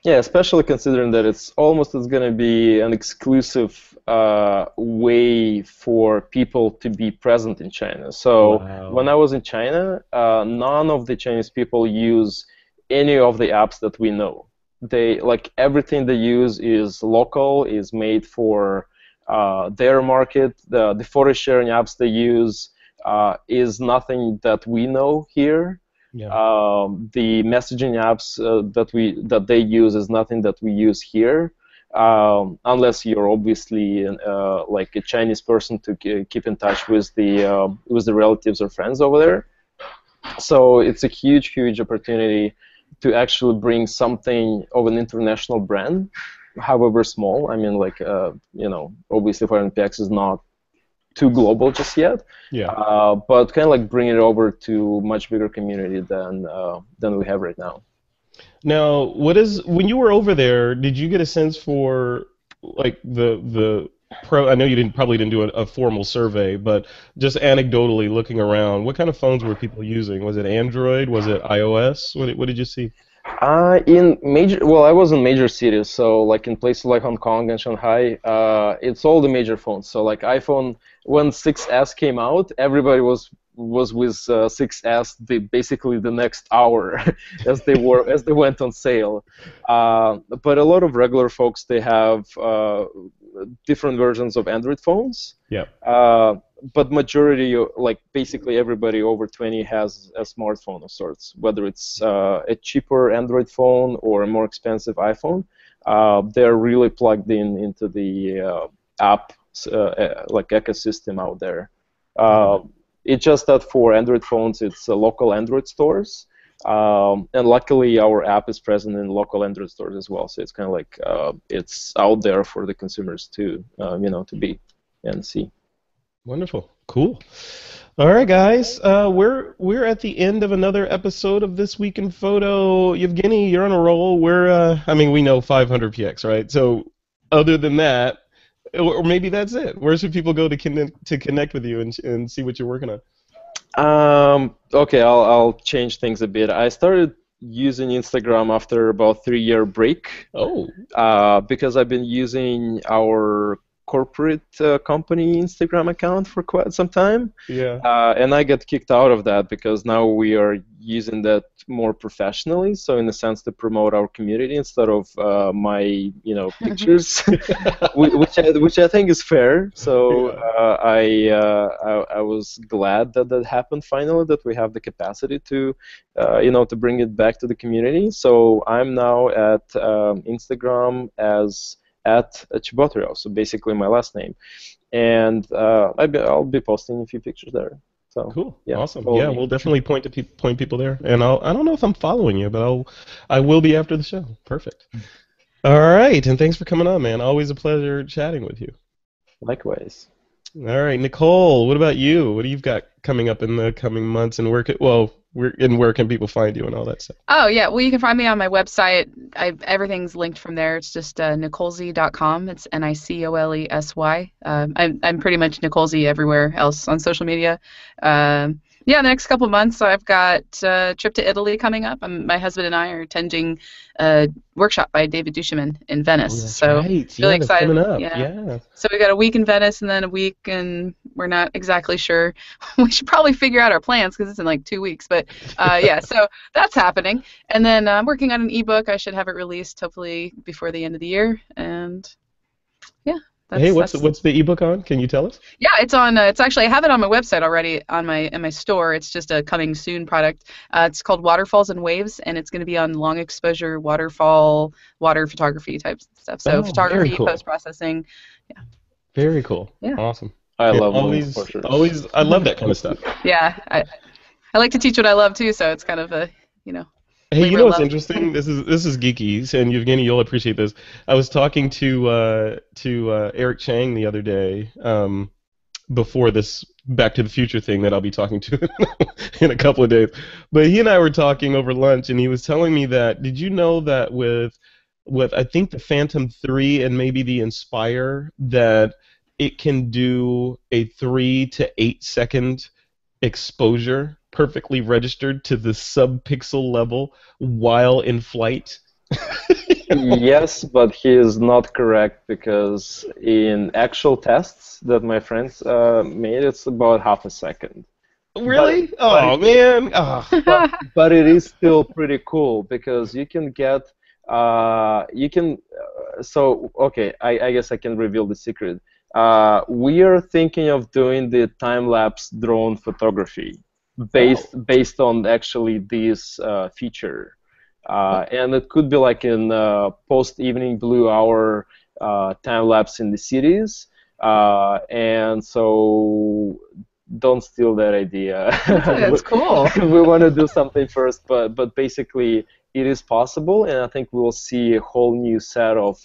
Yeah, especially considering that it's almost as going to be an exclusive uh, way for people to be present in China. So Wow. when I was in China, uh, none of the Chinese people use any of the apps that we know. They like everything they use is local, is made for uh, their market. The the photo sharing apps they use uh, is nothing that we know here yeah. um, the messaging apps uh, that we that they use is nothing that we use here. Um, unless you're obviously uh, like a Chinese person to keep in touch with the uh, with the relatives or friends over there. So it's a huge, huge opportunity to actually bring something of an international brand, however small. I mean, like uh, you know, obviously 500px is not too global just yet. Yeah. Uh, but kind of like bring it over to much bigger community than uh, than we have right now. Now, what is when you were over there? Did you get a sense for like the the pro? I know you didn't probably didn't do a, a, formal survey, but just anecdotally looking around, what kind of phones were people using? Was it Android? Was it iOS? What, what did you see? Uh, in major, well, I was in major cities, so like in places like Hong Kong and Shanghai, uh, it's all the major phones. So like iPhone, when 6S came out, everybody was was with uh, 6S the, basically the next hour as they were as they went on sale. Uh, but a lot of regular folks they have uh, different versions of Android phones. Yeah. Uh, but majority like basically everybody over 20 has a smartphone of sorts, whether it's uh, a cheaper Android phone or a more expensive iPhone. Uh, they're really plugged in into the app like ecosystem out there. Mm-hmm it's just that for Android phones, it's uh, local Android stores. Um, and luckily, our app is present in local Android stores as well. So it's kind of like uh, it's out there for the consumers to, uh, you know, to be and see. Wonderful, cool. All right, guys, uh, we're we're at the end of another episode of this week in photo. Yevgeny, you're on a roll. We're, uh, I mean, we know 500 px, right? So, other than that, or maybe that's it. Where should people go to connect to connect with you and and see what you're working on? Um, okay, I'll I'll change things a bit. I started using Instagram after about three year break. Oh. Uh, because I've been using our corporate uh, company Instagram account for quite some time. Yeah. Uh, and I got kicked out of that because now we are using that more professionally. So in a sense, to promote our community instead of uh, my you know pictures, which I, which I think is fair. So uh, I, uh, I, I was glad that that happened finally. That we have the capacity to uh, you know to bring it back to the community. So I'm now at um, Instagram as at Tchebotarev, so basically my last name. And uh, I'll be posting a few pictures there. So, cool, yeah, awesome. Yeah, we'll definitely point to pe- point people there, and I'll I don't know if I'm following you, but I'll I will be after the show. Perfect. All right, and thanks for coming on, man. Always a pleasure chatting with you. Likewise. All right, Nicole, what about you? What do you've got coming up in the coming months, and where could well where and where can people find you and all that stuff? Oh yeah, well you can find me on my website. I everything's linked from there. It's just uh. It's n i c o l e s y. Um, I'm I'm pretty much Nicolesy everywhere else on social media. Um, yeah, the next couple months, I've got a trip to Italy coming up. I'm, my husband and I are attending a workshop by David Duchemin in Venice. Oh, so right. really yeah, excited. Yeah. yeah. So we got a week in Venice and then a week, and we're not exactly sure. we should probably figure out our plans because it's in like two weeks. But uh, yeah, so that's happening. And then I'm working on an ebook. I should have it released hopefully before the end of the year. And yeah. That's, hey, what's the, what's the ebook on? Can you tell us? Yeah, it's on. Uh, it's actually I have it on my website already on my in my store. It's just a coming soon product. Uh, it's called Waterfalls and Waves, and it's going to be on long exposure waterfall water photography type stuff. So oh, photography, cool. post processing. Yeah. Very cool. Yeah. Awesome. I yeah, love always. Always, I love that kind of stuff. Yeah, I, I like to teach what I love too, so it's kind of a you know Hey, you know what's interesting? This is this is geeky, and Evgeny, you'll appreciate this. I was talking to uh, to uh, Eric Cheng the other day um, before this Back to the Future thing that I'll be talking to in a couple of days. But he and I were talking over lunch, and he was telling me that. Did you know that with with I think the Phantom Three and maybe the Inspire that it can do a three to eight second exposure perfectly registered to the sub-pixel level while in flight? yes, but he is not correct because in actual tests that my friends uh, made, it's about half a second. Really? But, oh but, man! Oh. But, but, it is still pretty cool because you can get uh, you can. Uh, so okay, I, I guess I can reveal the secret. Uh, we are thinking of doing the time lapse drone photography based oh. based on actually this uh, feature. Uh, and it could be like in uh, post evening blue hour uh, time lapse in the cities. Uh, and so don't steal that idea. That's cool. we want to do something first, but but basically it is possible, and I think we will see a whole new set of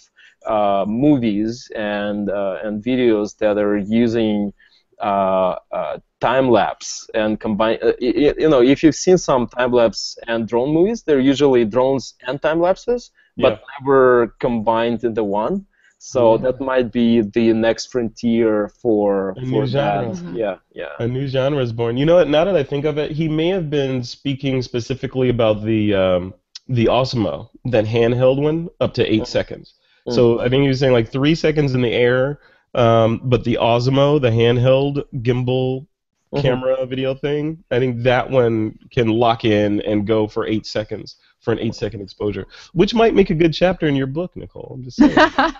uh, movies and uh, and videos that are using uh, uh time lapse and combine. Uh, you know, if you've seen some time lapse and drone movies, they're usually drones and time lapses, but yeah. never combined into one. So yeah. that might be the next frontier for a for that. Mm-hmm. Yeah, yeah. A new genre is born. You know what? Now that I think of it, he may have been speaking specifically about the um, the Osmo, that handheld one, up to 8 mm-hmm. seconds. Mm-hmm. So I think he was saying like three seconds in the air, um, but the Osmo, the handheld gimbal mm-hmm. camera video thing, I think that one can lock in and go for eight seconds for an eight second exposure, which might make a good chapter in your book, Nicole. I'm just saying.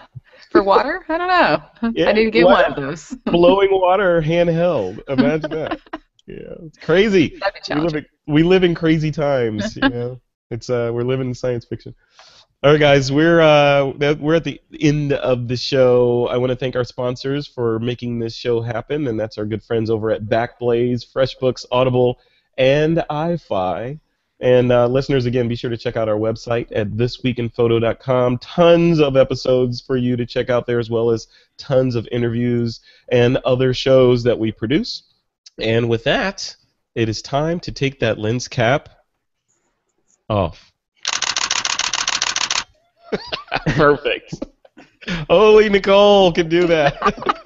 for water? I don't know. Yeah, I need to get one of those. blowing water handheld. Imagine that. Yeah, it's crazy. We live, in, we live in crazy times. You know, it's uh, we're living in science fiction. All right, guys, we're uh, we're at the end of the show. I want to thank our sponsors for making this show happen, and that's our good friends over at Backblaze, FreshBooks, Audible, and iFi. And uh, listeners, again, be sure to check out our website at thisweekinphoto.com. Tons of episodes for you to check out there, as well as tons of interviews and other shows that we produce. And with that, it is time to take that lens cap off. Perfect. Only Nicole can do that.